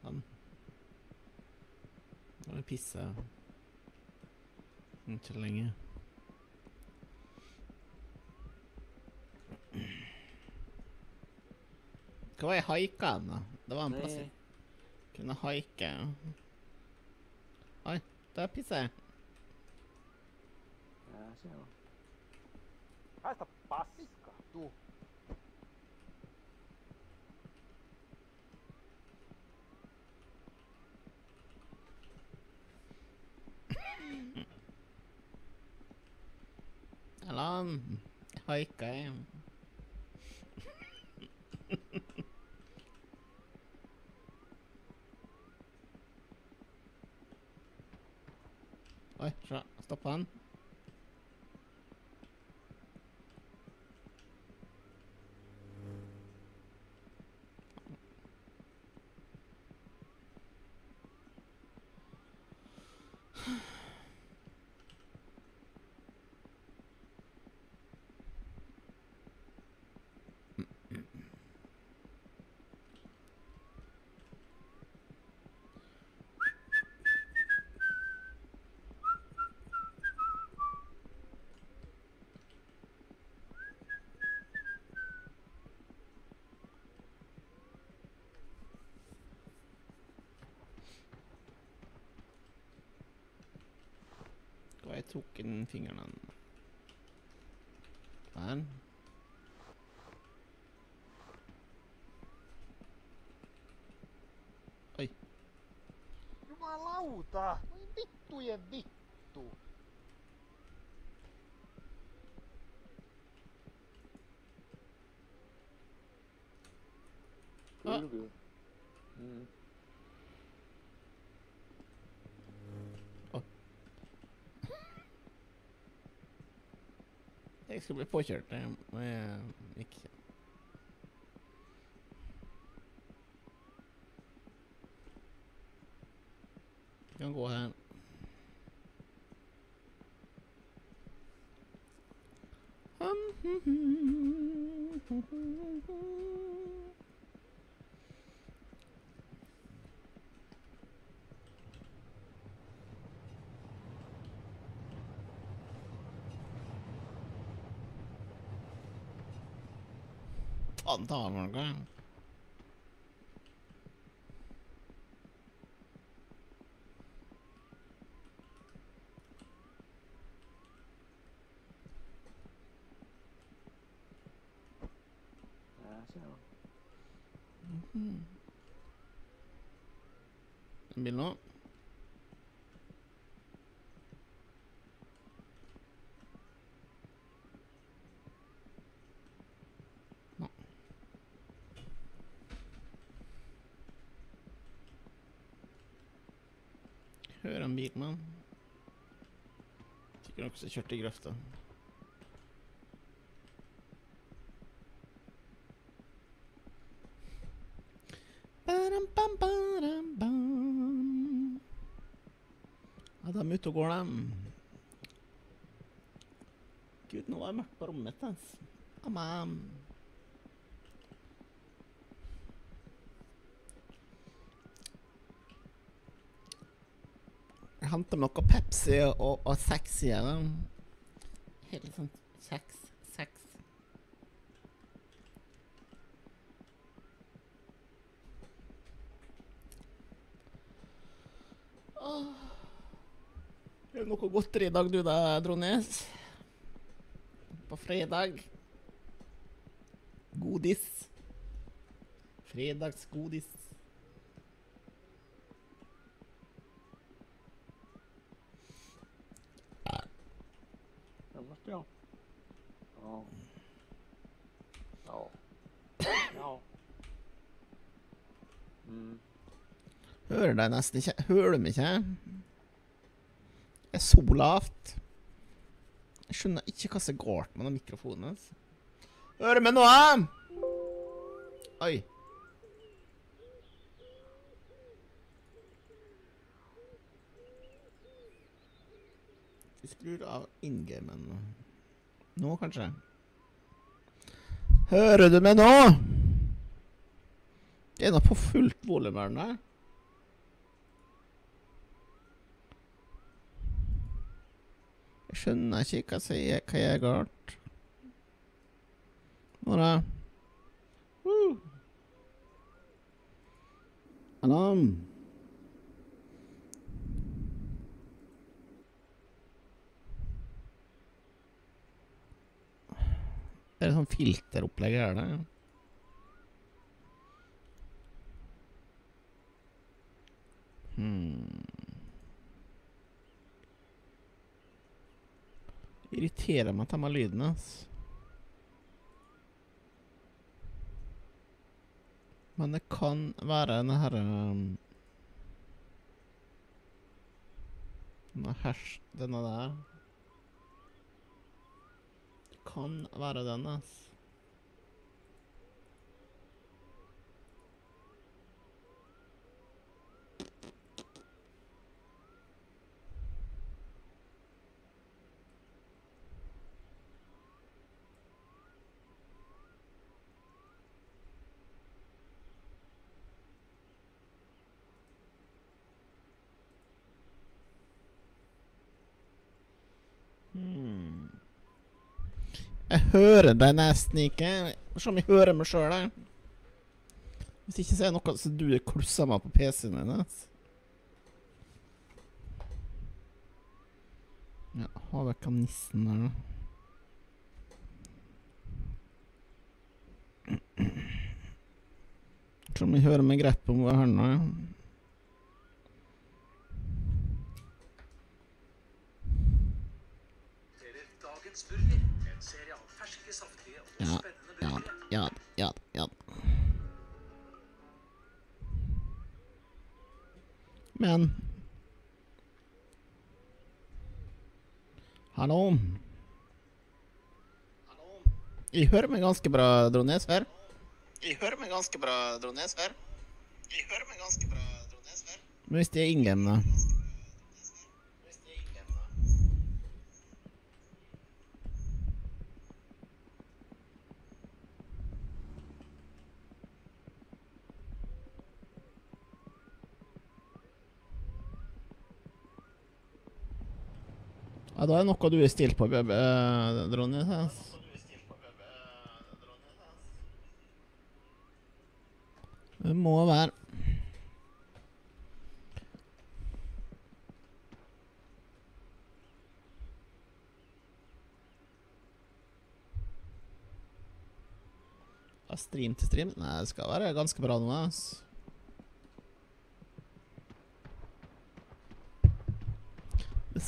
Sånn. Nå må vi pisse. Ikke lenge. Hva var jeg haika hen, da? Det var en plass jeg kunne haike. Oi, der pisser jeg. Ja, se on. Haista paska. Tuu. Eller haika jeg. Oi, stopp Stoppa han. Jeg tok inn fingrene. Der. Jumalauta! Voi vittujen vittu! Ah. Kyllä, kyllä. Mm. Jeg skal bli påkjørt. Jeg må jeg ikke Kan gå her. Faen ta meg noe. Ja, ser du. Hører bilen. Sikkert også kjørt i grøfta. Ja, de er ute og går, de. Gud, nå var det mørkt på rommet hans. Amen. Jeg henter noe Pepsi og, og sex i det. Helt sånn sex, sex. Er det noe godteri i dag du da, Drones? På fredag? Godis. Fredagsgodis. Det måste jag. Ja. Ja. Ja. Mm. Hører deg nesten ikke. Hører du meg ikke? Det er så lavt. Jeg skjønner ikke hva som er galt med den mikrofonen. hans. Hører du meg nå? Oi. Vi skrur av ingamen. Nå, kanskje? Hører du meg nå? Det er nå på fullt volum her. nå. Jeg skjønner ikke hva jeg sier, hva jeg er galt. Nå da. Woo. Hallo? Er det sånn filteropplegg her, ja. Hmm. Irriterer meg at de har lyden, ass. Men det kan være denne her um, Denne hash... Denne der. Det kan være den, ass. Hmm. Jeg hører deg nesten ikke. Se om jeg hører meg sjøl, jeg. Hvis ikke så er det noe som du klusser meg på PC-en din. ass. Ja, ha vekk nissen der, da. Tror vi hører meg greit på nå, ja. presenterer Dagens Ja, ja, ja, ja, ja. Men Hallo? Jeg hører meg ganske bra, Drones, her. Jeg hører meg ganske bra, Drones, her. Jeg hører meg ganske bra, Drones, her. Men hvis det er in game, da? Hvis det er in game, da? Ja, da er det noe du er stilt på, Drones. ass. Det må være. Stream til stream? Nei, det skal være ganske bra nå, ass.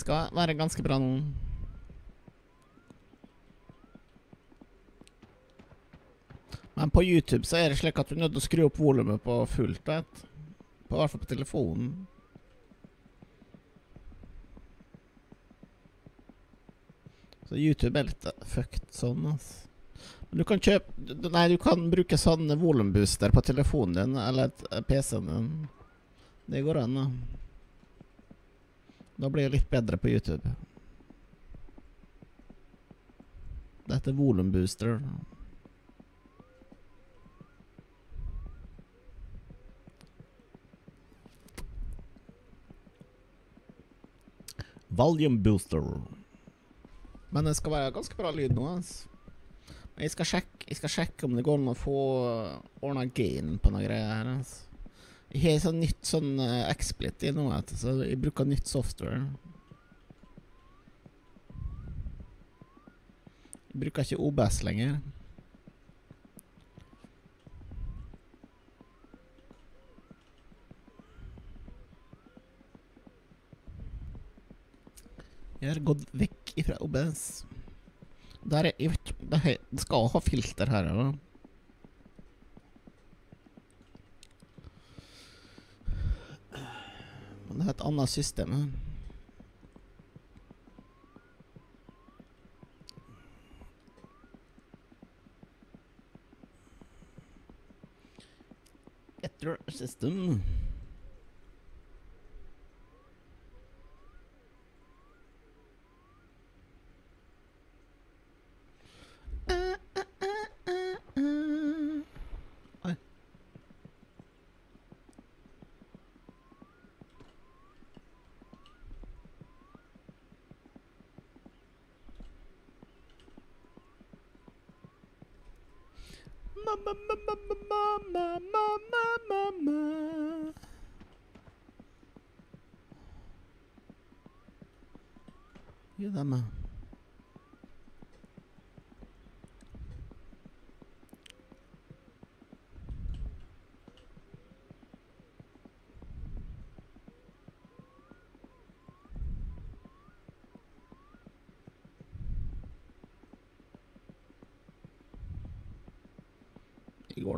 Skal være ganske bra nå. Men på YouTube så er det slik at du er nødt til å skru opp volumet på fullt, vet På, I hvert fall på telefonen. Så YouTube er litt fucked sånn, altså. Men du kan kjøpe Nei, du kan bruke sånn volumbooster på telefonen din eller eh, PC-en din. Det går an, da. Da blir det litt bedre på YouTube. Dette er volumbooster. Volume booster. Men det skal være ganske bra lyd nå, altså. Jeg skal sjekke, jeg skal sjekke om det går an å få ordna gain på noe greier her. Altså. Jeg har sånn nytt sånn uh, XSplit i noe, så jeg bruker nytt software. Jeg bruker ikke OBS lenger. Jeg har gått vekk ifra OBS. Der er, jeg vet, ikke, det, skal ha filter her, eller? Men det er et annet system. Etter system. Mamma, mamma, mamma, mamma, mamma. Jo,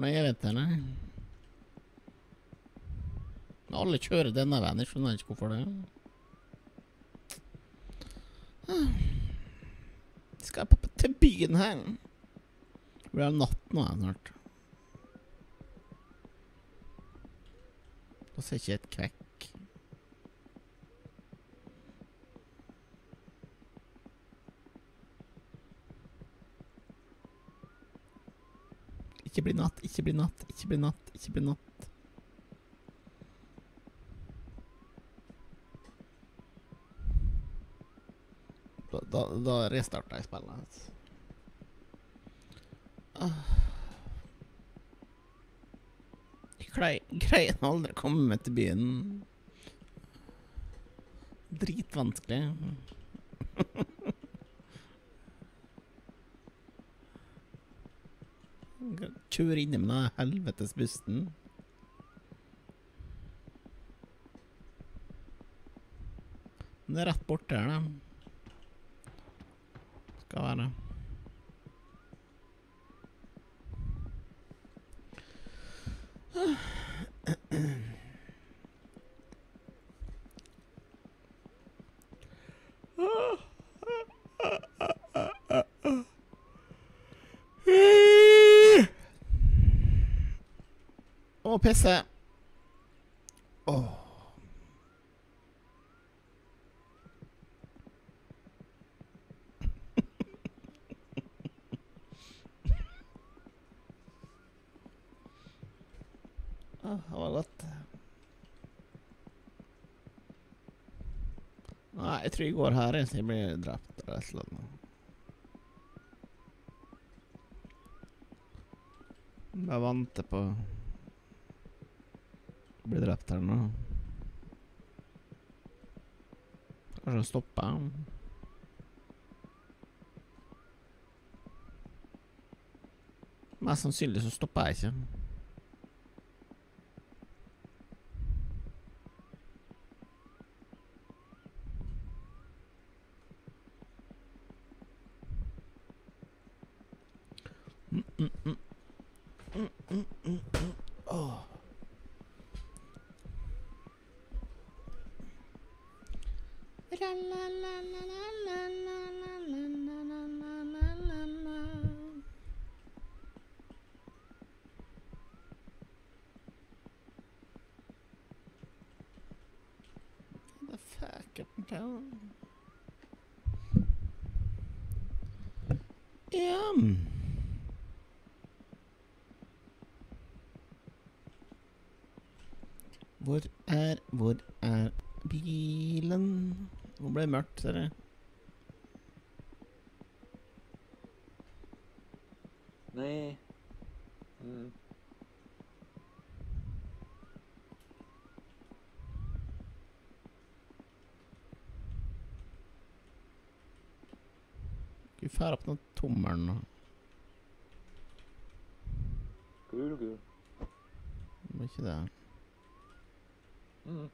er går noe evigheter, nei. Men Alle kjører denne veien, jeg skjønner ikke hvorfor det. Ah. Skal jeg på, til byen her? Det blir natt nå jeg snart. Da ser ikke et kvekk. Ikke bli natt, ikke bli natt, ikke bli natt, ikke bli natt. Da, da, da restarta jeg spillet. altså. Ah. Jeg grei- greier aldri å komme meg til byen. Dritvanskelig. Kjøre inni med den helvetes bussen. Den er rett borte her, da. Skal være. Å, pisse. Åh. Åh, det var godt. Nei, jeg tror jeg går her, inntil jeg blir drept eller et eller annet. Bare venter på å bli drept her nå. Kanskje han stopper? Mest sannsynlig. Mm, mm, mm. Mm, mm, mm, The fuck up down. Ja. Hvor er Hvor er bilen? Nå ble det mørkt, ser jeg. Nei Mm. Skal vi fære opp den tommelen nå? Gul, gul. Det var ikke det. Mm.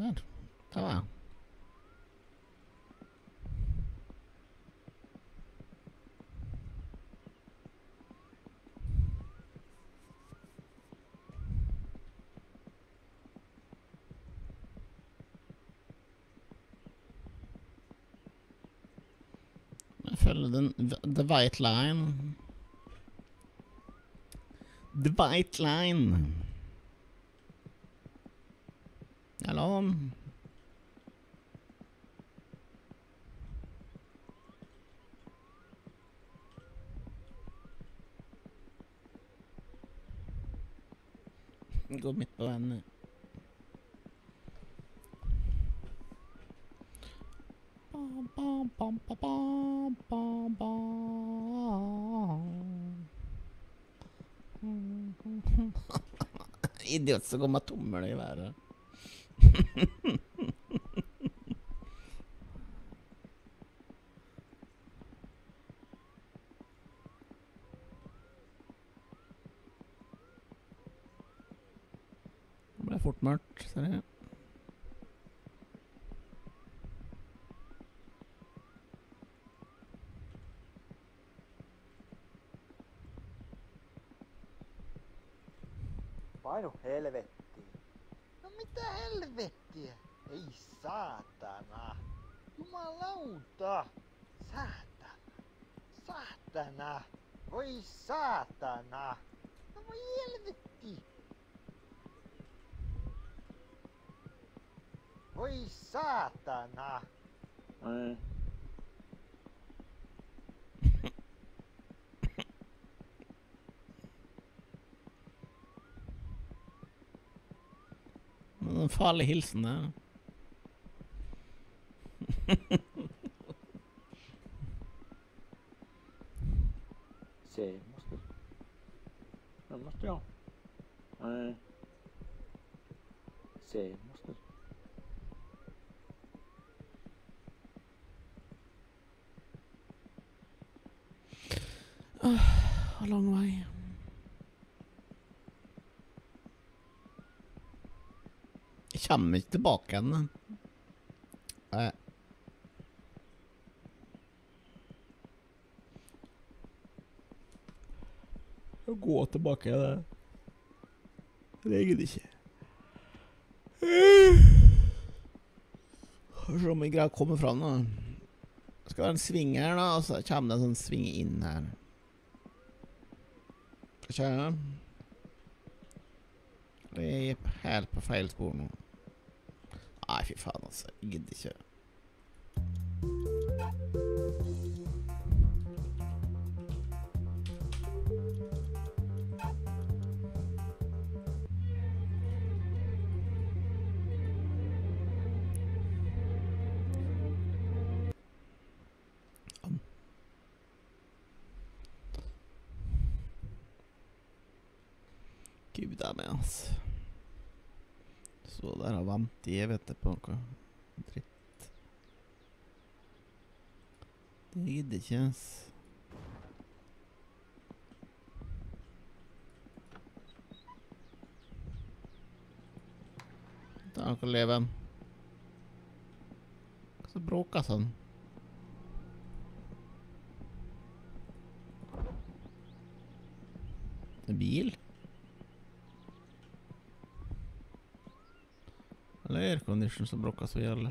Var jeg. Jeg følger den The White Line. The White Line. Hallo? Gå midt på veien. Bam, bam, bam, bam, bam, bam, bam. Idiot som går med tommel i været. Det ble fort mørkt, ser jeg. Vai no helvettiin. Mitä helvettiä? Ei saatana. Jumalauta. Saatana. Saatana. Voi saatana. No voi helvetti. Voi saatana. Nej. Den farlig hilsen der. Se, måste. Det måste kommer ikke tilbake igjen. Nei. Å gå tilbake, det Det gidder ikke. Får se om jeg greier å komme fram. Det skal være en sving her, da, og så kommer det en sånn sving inn her. Skal vi se Det er helt på feil spor nå. Nei, fy faen, altså. Gidder ikke. drev etterpå noe dritt. Det gidder ikke jeg. Dankeleven. Hva så bråker sånn? En bil? Eller aircondition som så jævlig?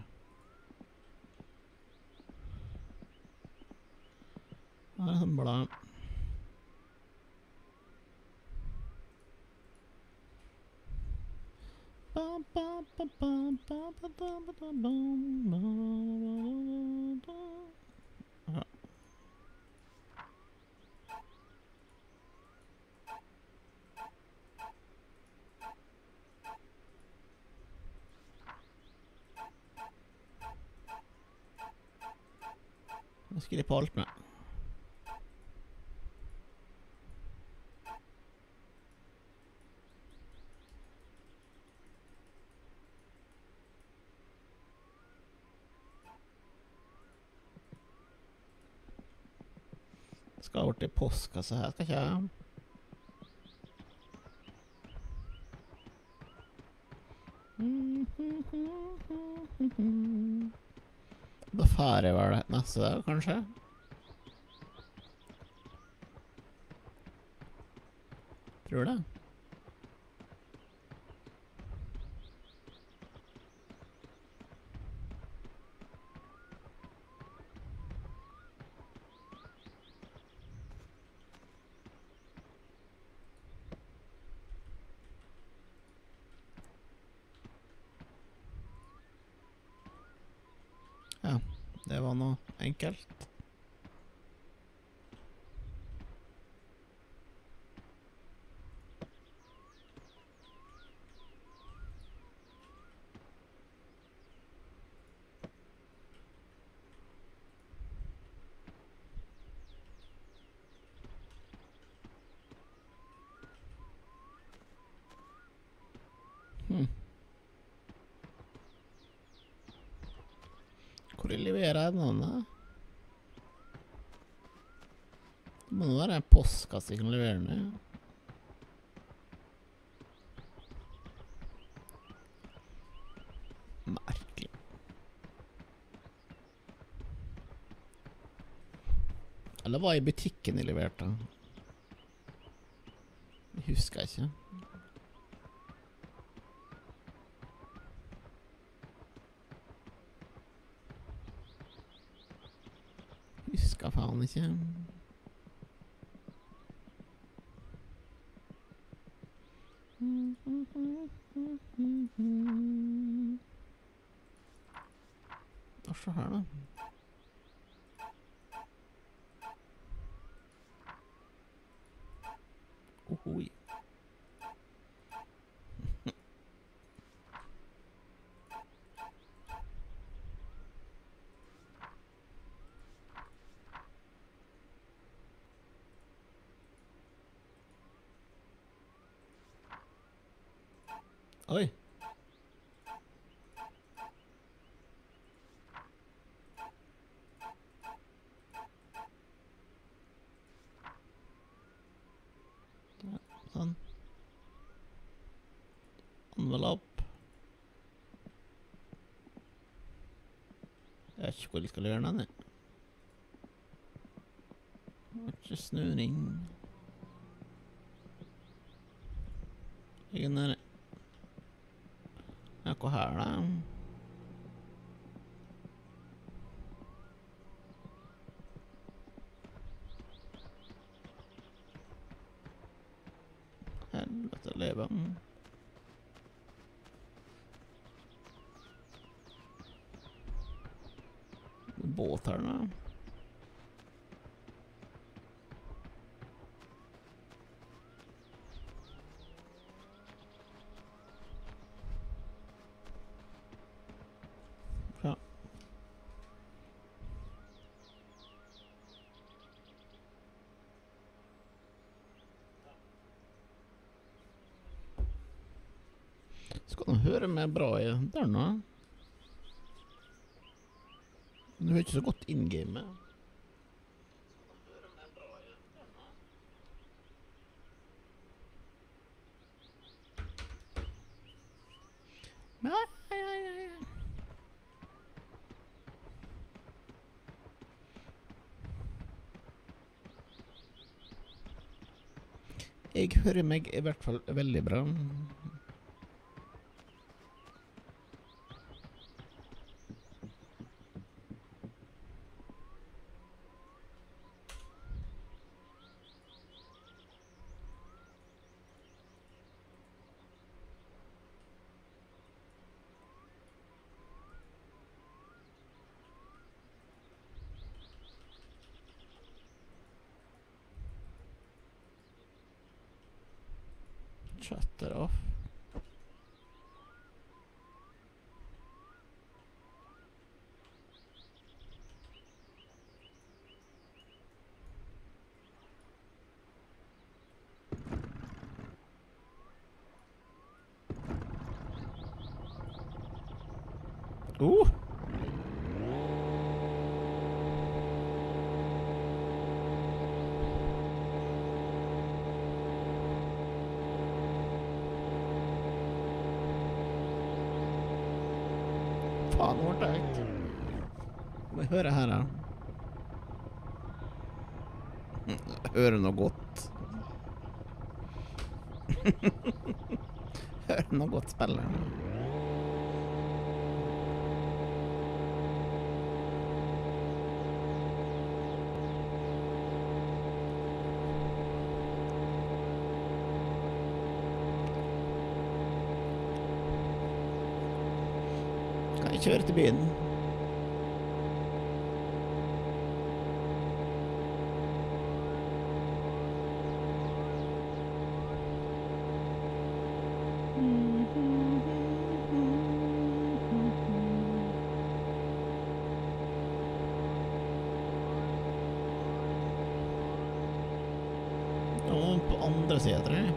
Ja, det er sånn ba, ba, ba, ba, ba, ba, ba, ba, ba, ba, ba. Ja. De på alt med. Skal bort til postkassa her, skal jeg? Da drar jeg vel neste dag, kanskje? Tror det. Ja, det var noe enkelt. Hm. Leverer jeg den, da? Det må være en postkasse jeg kan levere den i. Merkelig. Eller var det i butikken jeg leverte? Det husker jeg. Ikke. Yeah. Envelope. Jeg vet ikke hvor jeg skal gjøre den. jeg. ikke var Ikke snøring. Ligger nede. Ja, hva her, da? Helvete leve. Båt her, da. Ja. Meg bra i der nå? Du hører ikke så godt in game. Jeg hører meg i hvert fall veldig bra. Shut it off. Uh! Faen, nå ble jeg ikke Må jeg høre her, da. Jeg hører noe godt. hører noe godt spille. Kjøre til byen? Og på andre sida, tror jeg.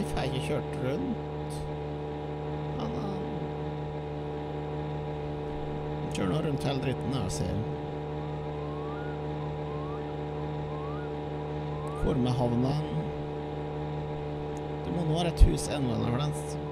De får ikke kjørt rundt. Han han kjører nå rundt hele dritten her, ser. Hvor med havna? Det må nå være et hus en eller annen plass.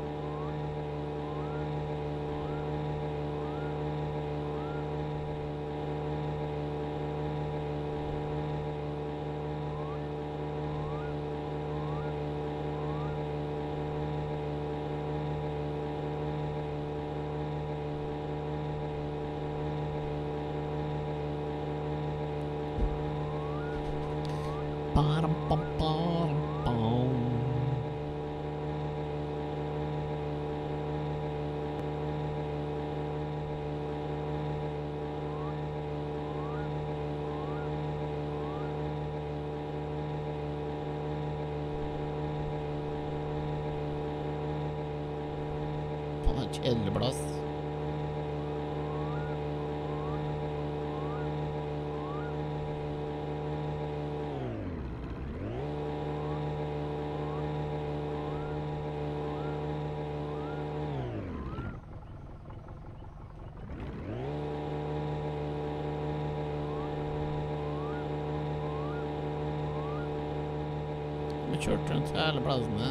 nada pra nós, né?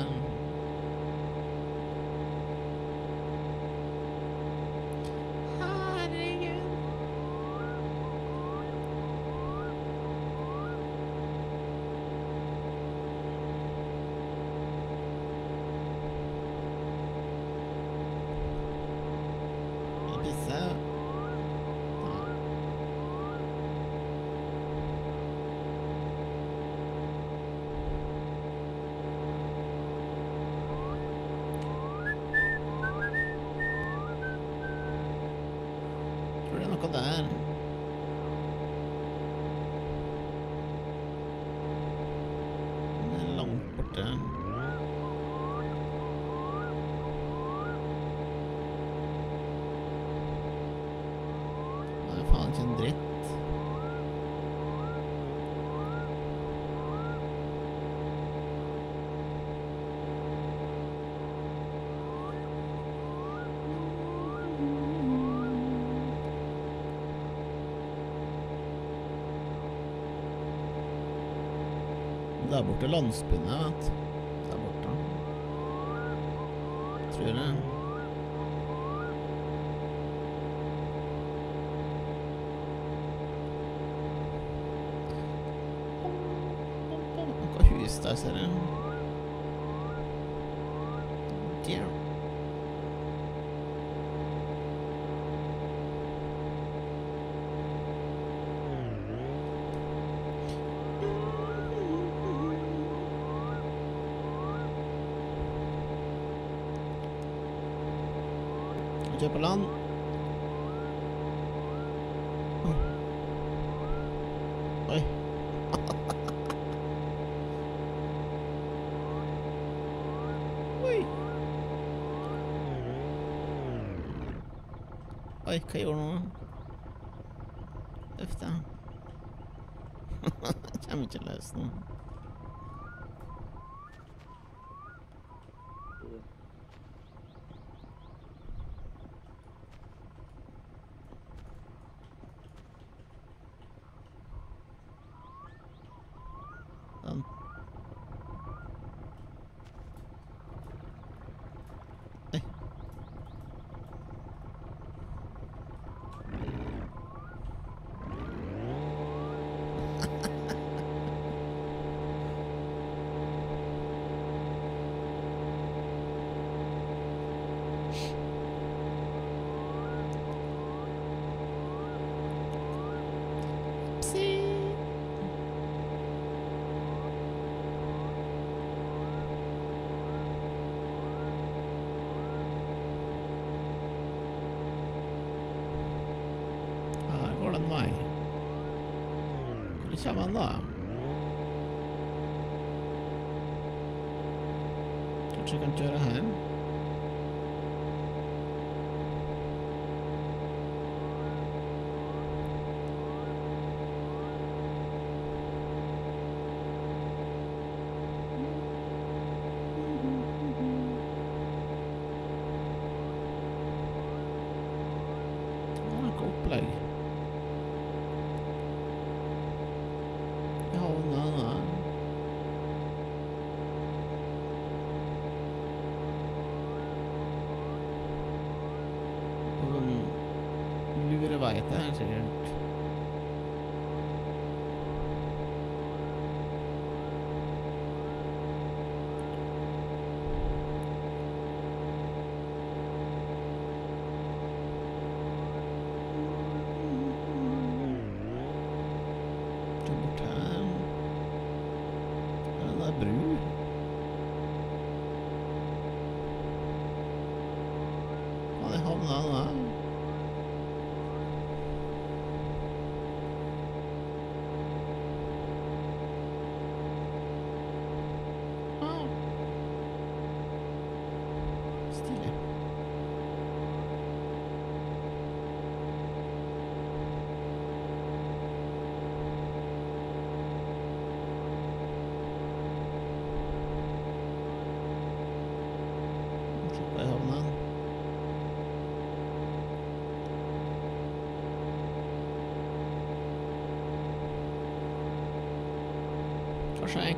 der borte. Landsbundet, vet du. seg på land. Oi. Oi. Oi, hva gjorde nå? Uff da. Kommer ikke løs nå. شاء الله. شكرا جراهان Leviathan.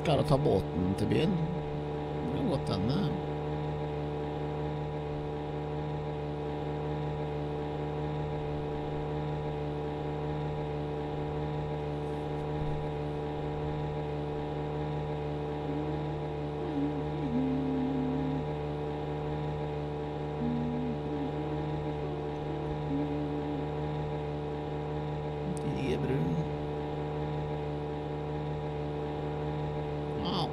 Klarer å ta båten til byen. Det kan godt hende. Diebrun. Wow.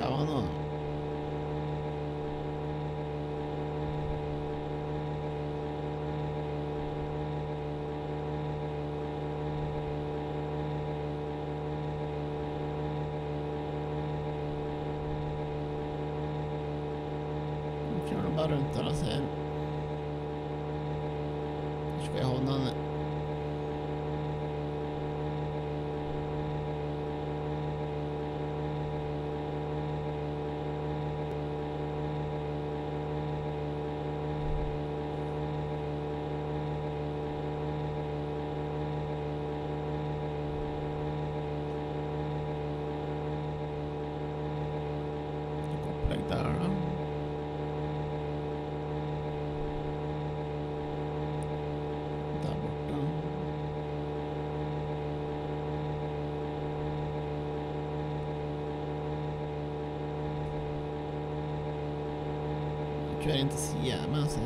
Tja nå. Kjører nå bare rundt der og ser. Hvor skal jeg havne henne? Opplegg der, da. Der borte. Inn til sida med, altså.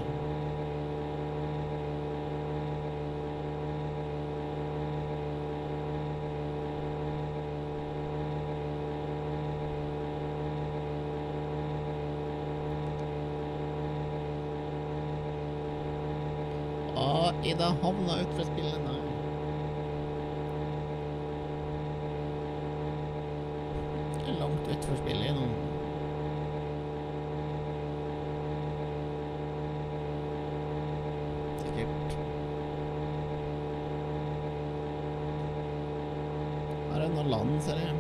Å, Ida havna utfor spillet, nei. Det er langt utfor spillet nå. Sikkert. Her er det noe land, ser jeg.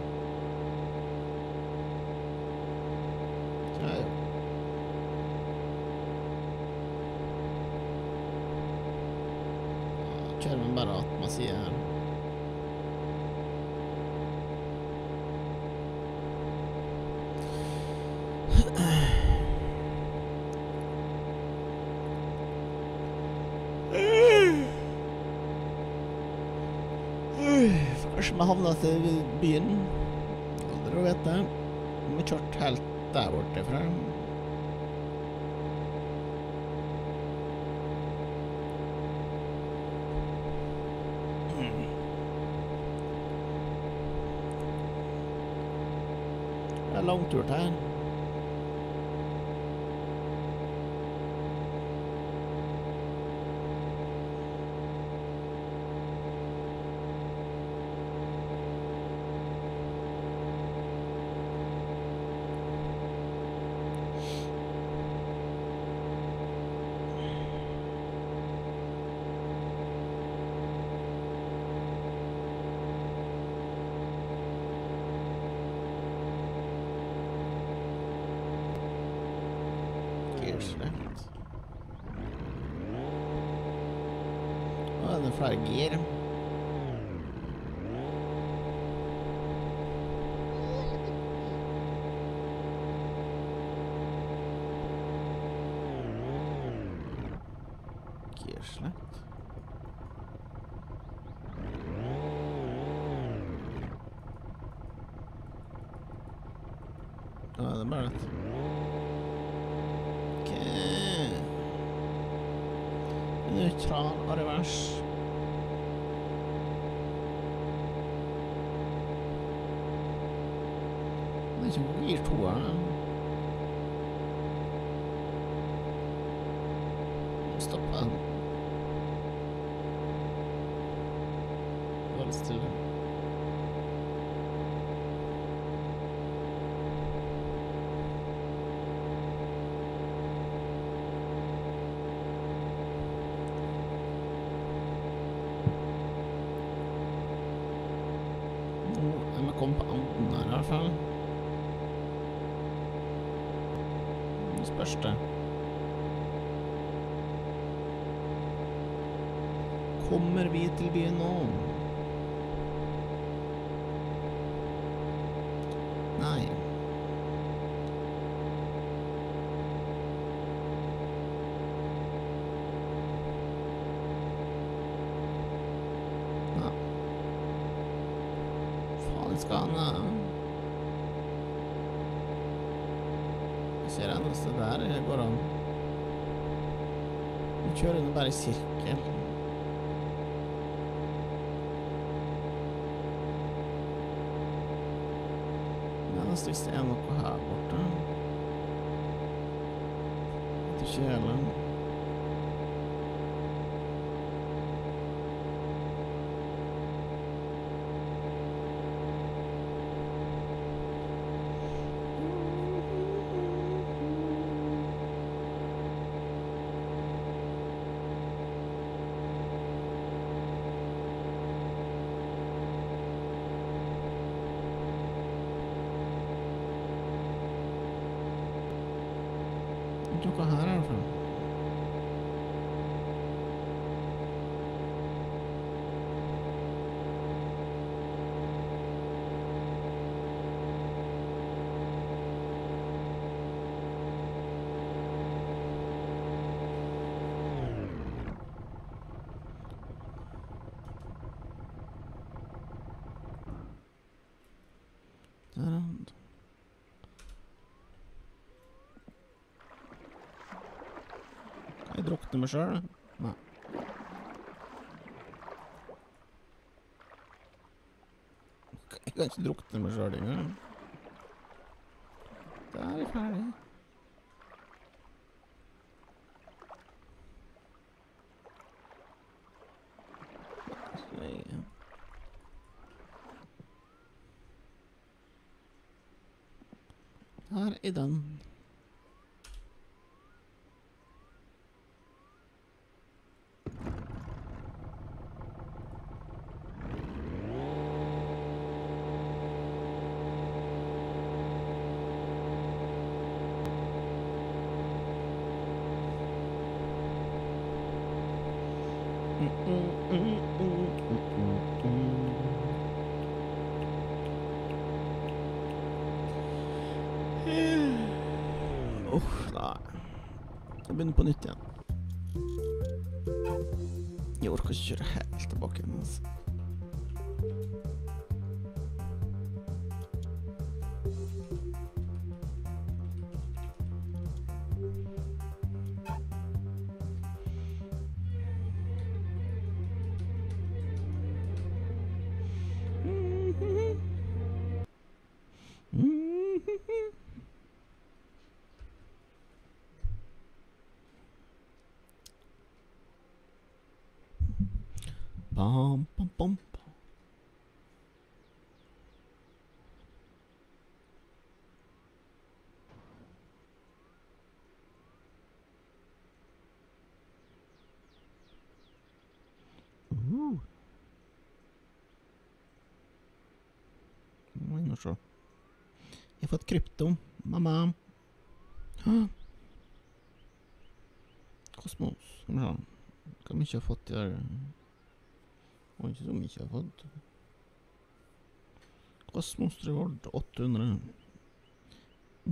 Ja, ja. Kjører vi bare attmed sida her. Kanskje vi havna til byen. Aldri å vite. Vi kjørte helt der borte fra. Det er langtur til her. det blir. Okay. Nøytral og revers. Det er ikke gir toeren. Spørs det. Kommer vi til byen nå? Nei. Nei. Faen skal han kjører den bare i sirkel. Men hvis det er noe her borte Vet ikke heller. Vet du hva her er det for noe? Der er han. Jeg drukne meg sjøl? Nei. Jeg kan ikke drukne meg sjøl engang. Da er vi ferdig. Her er den. Uff, nei. Jeg begynner på nytt igjen. Jeg orker ikke kjøre helt tilbake. Altså. Se. Jeg har fått krypto. Mamma. Kosmos. Skal. Hva mye jeg har fått dag? Oi, ikke så mye jeg har fått. Kosmos Revolt 800.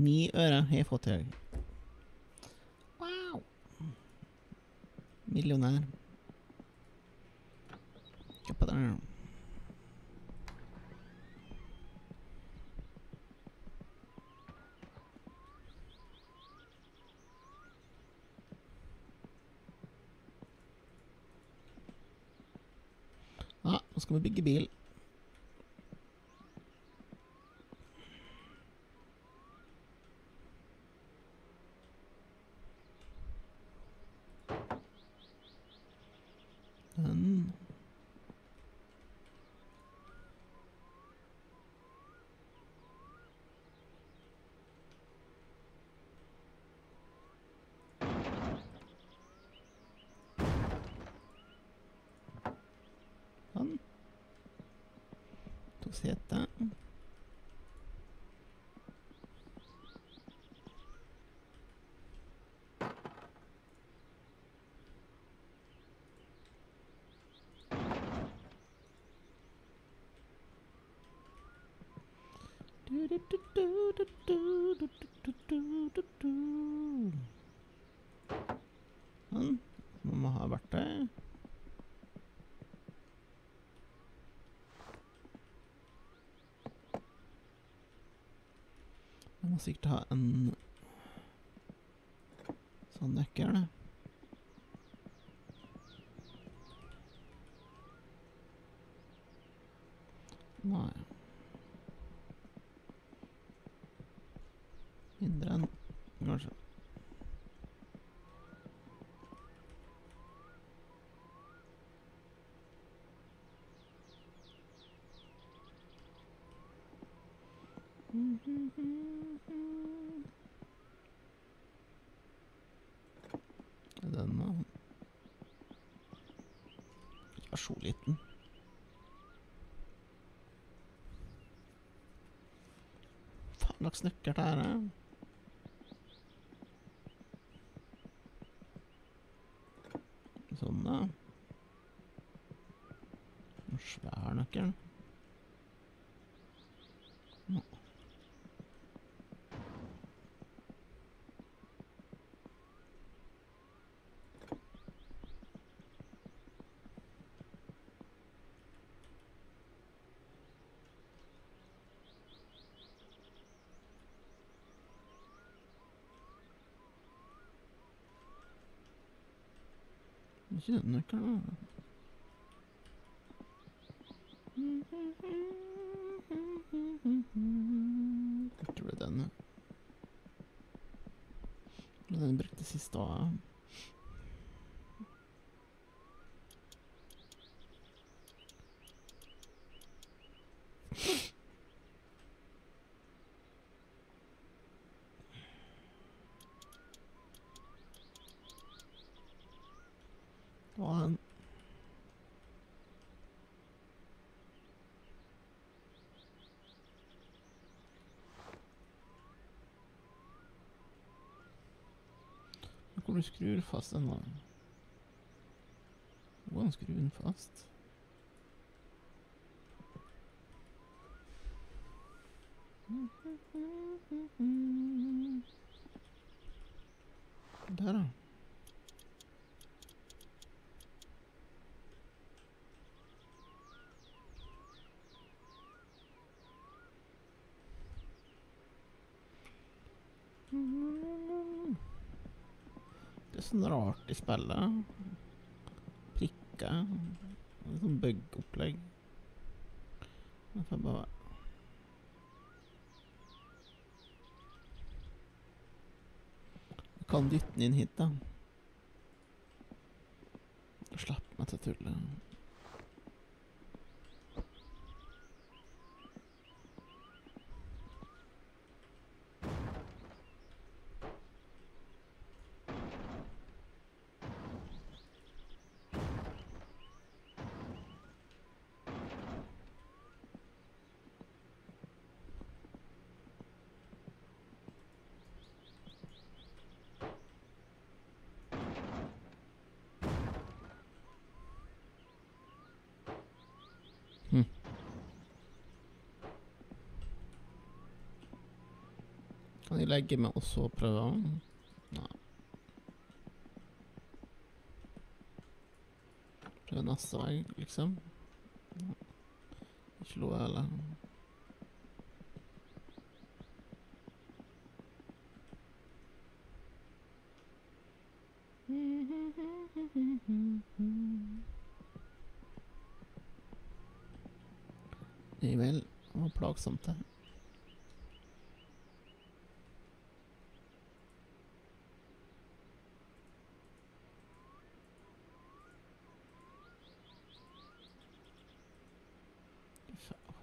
Ni øre har jeg fått dag. Wow! Millionær. Hva på det her? Ja, nå skal vi bygge bil. Hvordan heter det? Sånn. Nå må ha verktøy. Jeg må sikkert ha en sånn nøkkel. Nei. Mindre enn kanskje. Er Den da. er så liten. Faen slags nøkkel det her er. Sånn, da. Svær nøkkel. Nå. Ikke den nøkkelen, da. Jeg tror det er den. Den brukte sist òg. Var. Hvor du skrur fast den da? Hvordan skrur den fast? Der da. Sånn rart i spillet. Prikker. Er Sånn bug-opplegg. Det får bare Jeg kan dytte den inn hit, da. Slapp meg til tullet. Kan jeg legge meg og så prøve? Nei. Prøve neste vei, liksom. Ikke lov heller. Nei vel, det var plagsomt det.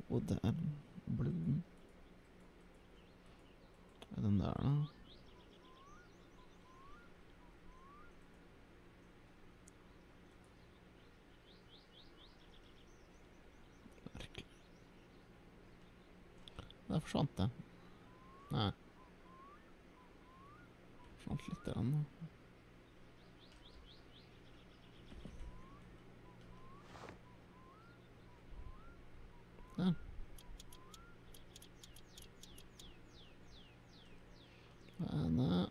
Hodet er blod. Er den der, da? Merkelig. der forsvant det. Nei. Forsvant litt der, da. Der. Hva er det?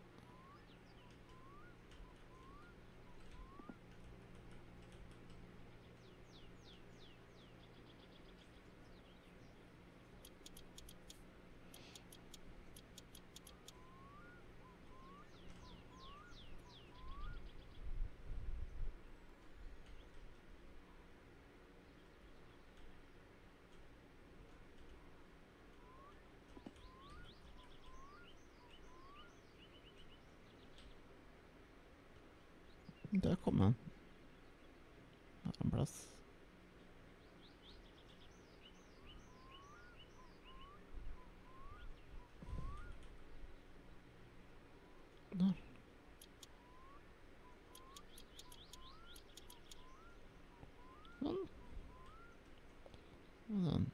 Der kom han. Her er en plass. Der. Sånn. Og.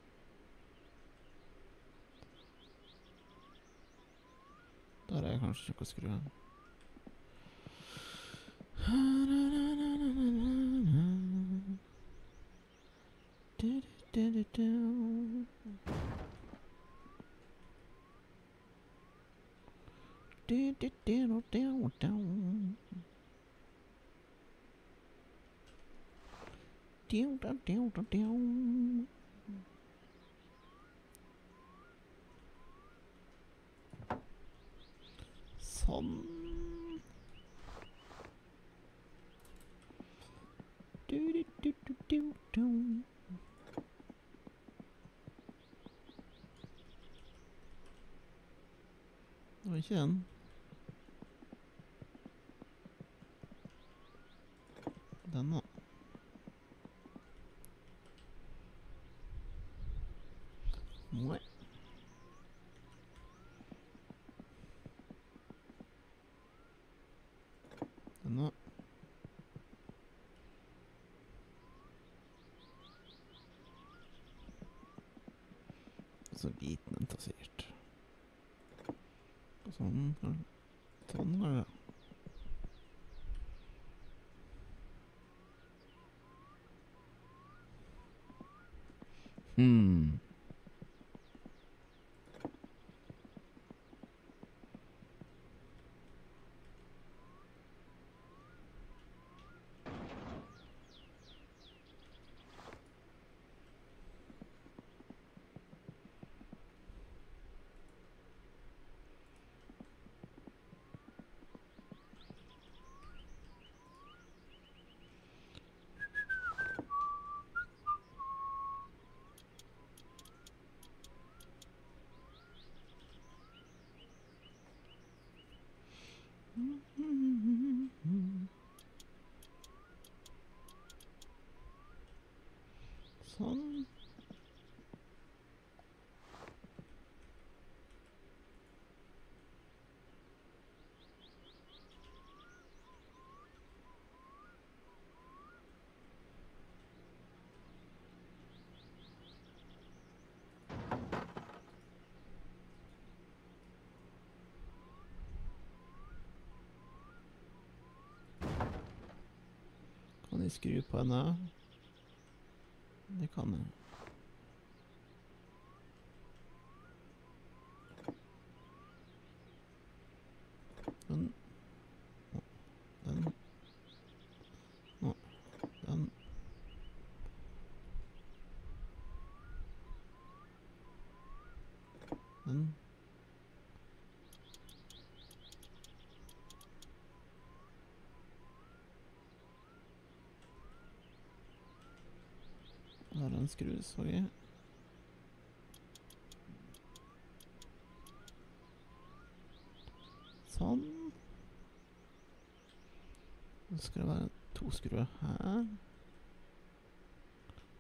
Der er kanskje ikke å skru av. Sånn. Du, du, du, du, du, du. Det var ikke den. Den, da. Nei. Den, da. Så liten en tar. Sånn. Sånn, kanskje. Hmm. Sånn. Kan de skru på henne? Det kan jeg. Den. Nå. Den. Nå. Den. Den. Der er. Sånn. Nå skal det være to skruer her.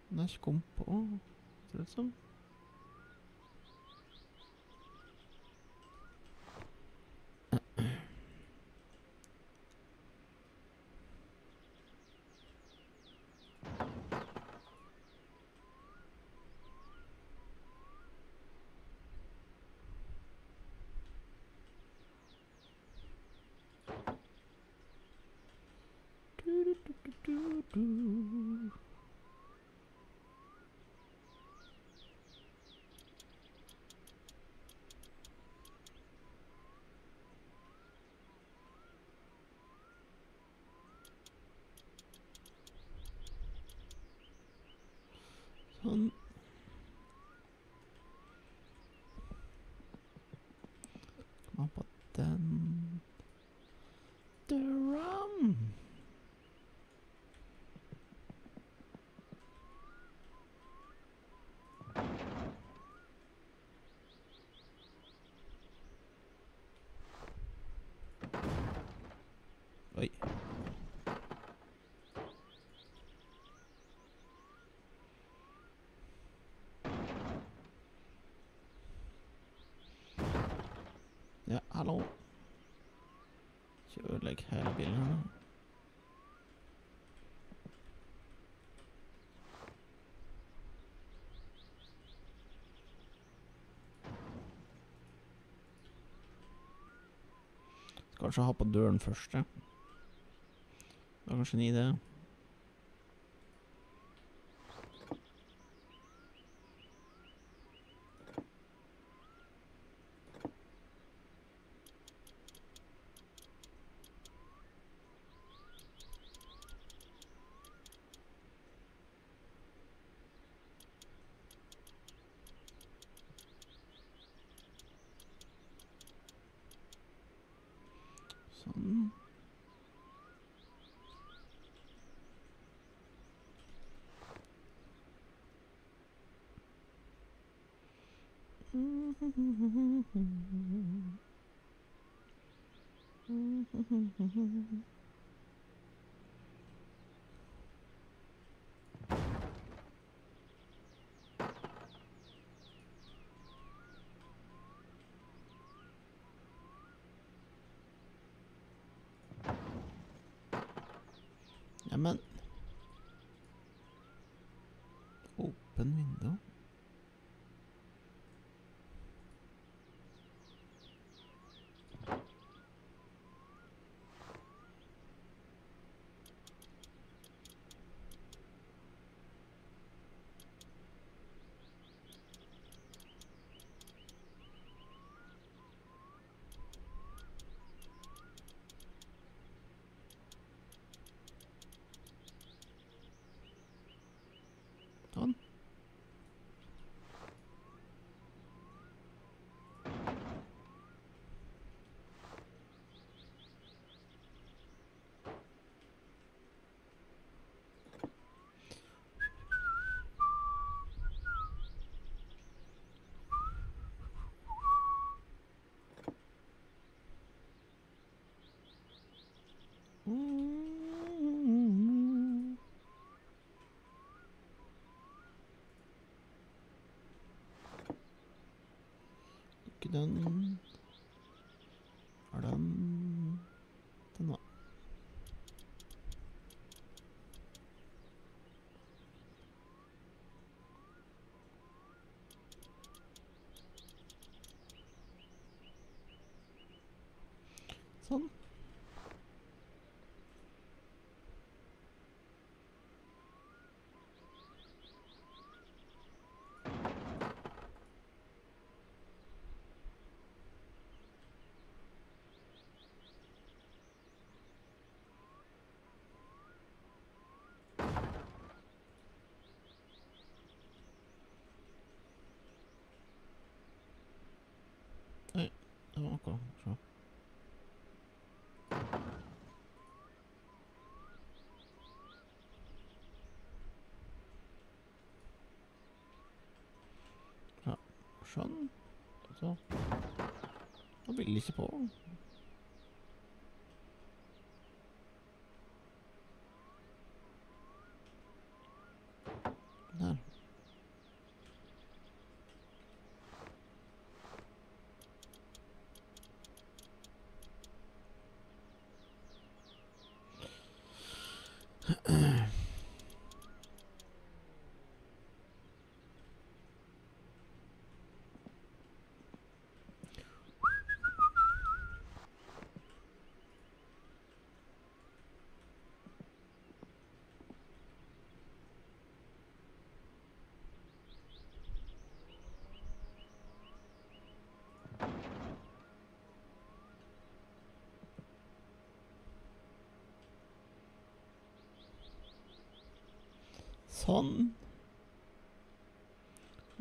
Den er ikke kommet på, ser det ut som. Du-du-du. Sånn. Kom an på den Drum. Oi. Ja, hallo. Ikke ødelegg hele bilen her. Skal kanskje ha på døren først, ja. Det er kanskje en idé. Mm-hmm. Ikke den. Er den Den, da. Sånn. Oi, det var akkurat så. Ja, sånn. Så. Da vil det Sånn.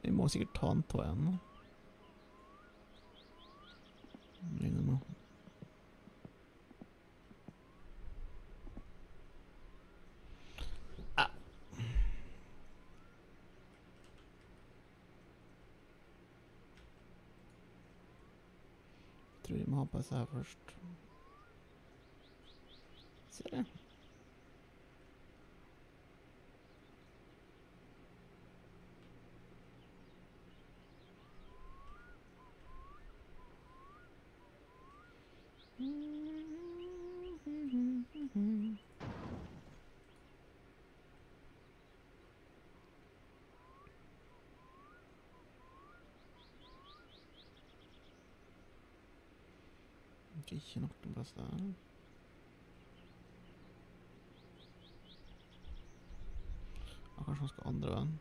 Vi må sikkert ta en tå igjen nå. Med. Ah. Tror vi må ha på seg her først. Ser jeg. Ikke noe plass der. Ja, kanskje han skal andre veien.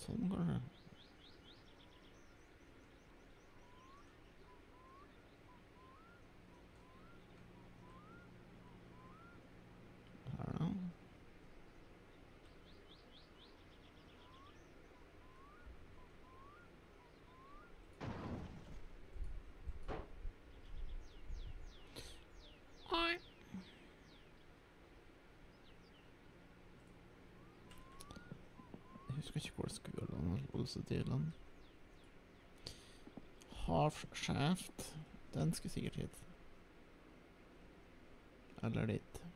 Sånn, kanskje. Jeg husker ikke hvor det skulle gjøre. Half shaft. Den skulle sikkert hit. Eller dit.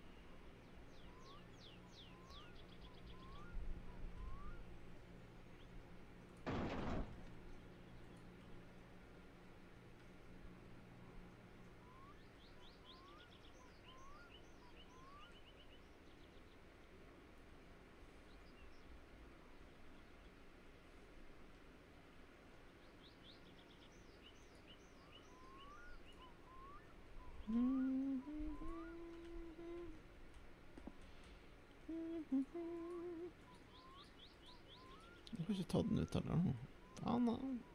Jeg har ikke tatt den ut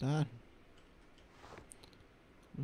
heller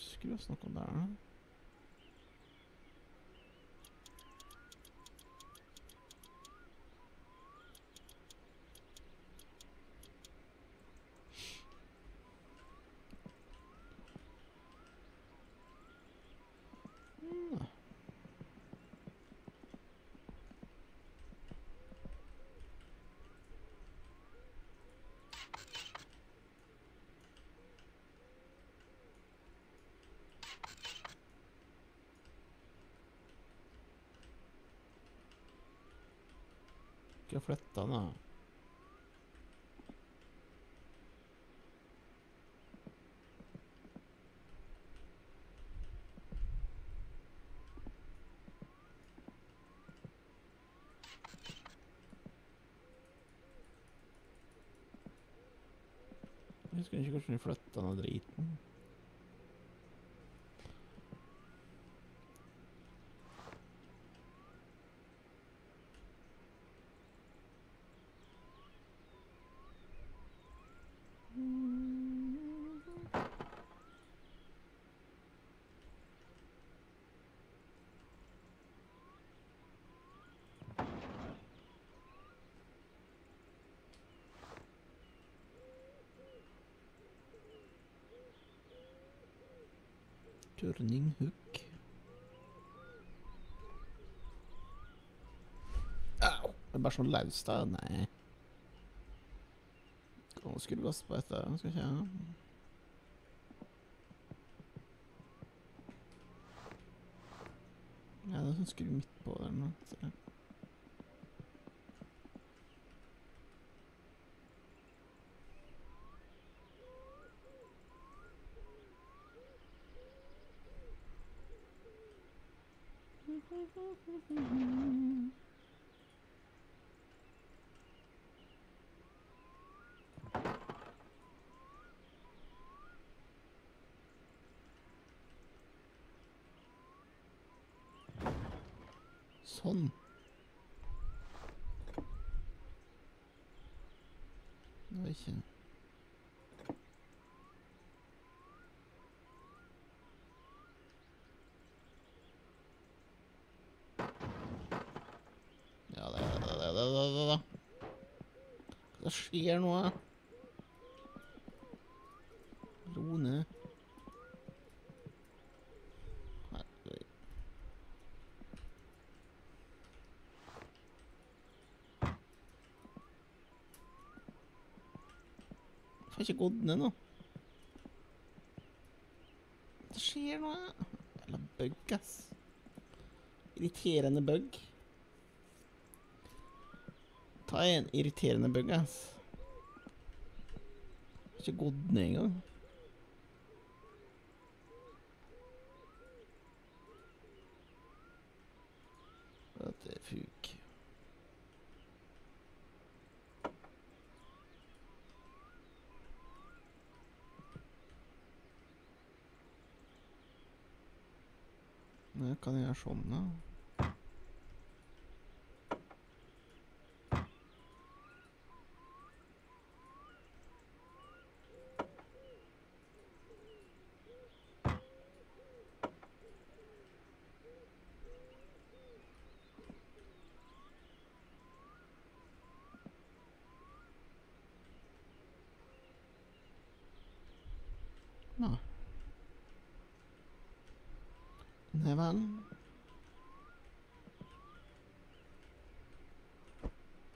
Det skal ikke skrus noe der. da. Mm. Ikke flytta den, da. Jeg husker ikke hvordan de flytta den driten. Turning hook. Au! Det er bare sånn løst, da. Nei. Nå skulle du laste på dette. Skal ikke jeg Ja, det er sånn skru midt på der Sånn. Det var ikke skjer nå? Ro ned. Får ikke gått ned nå. Det skjer noe. Jævla bug, ass. Irriterende bug. Ta en irriterende bug, ass. Har ikke gått ned engang. Dette er fuk. Nå kan jeg gjøre sånn, da? Nei vel.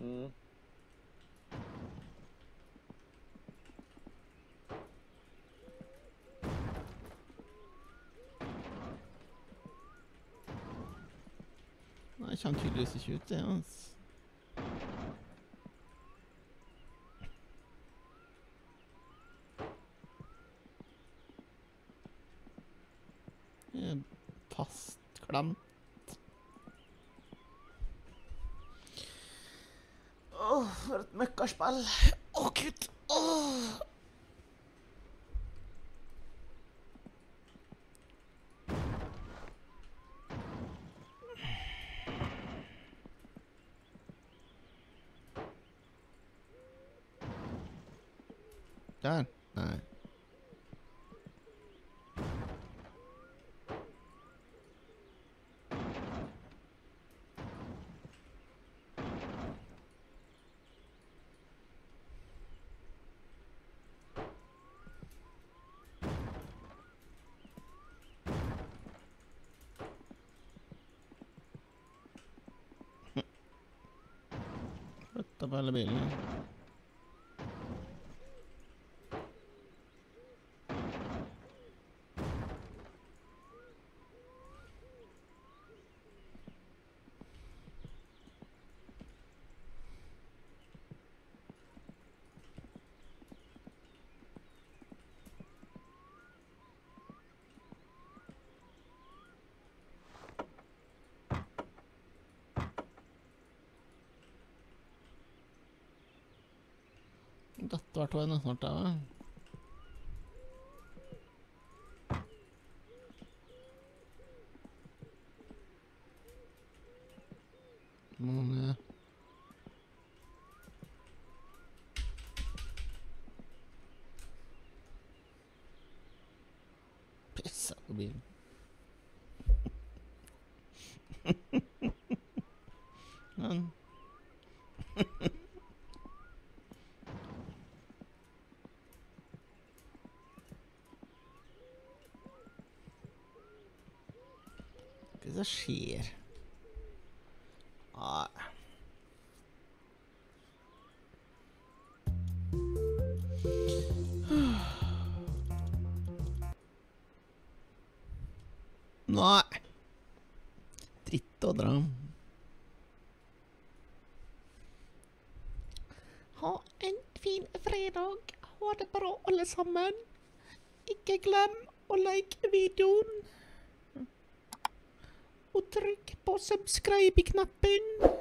Mm. Nei, jeg kommer tydeligvis ikke ut, det. Altså. Fastklemt. Åh, for et møkkaspill. Å, kutt! Åh. Der. Nei. Flytta på hele bilen. Dette år snart, da. hva? Fredag. Ha det bra, alle sammen. Ikke glem å like videoen. Og trykk på subscribe-knappen.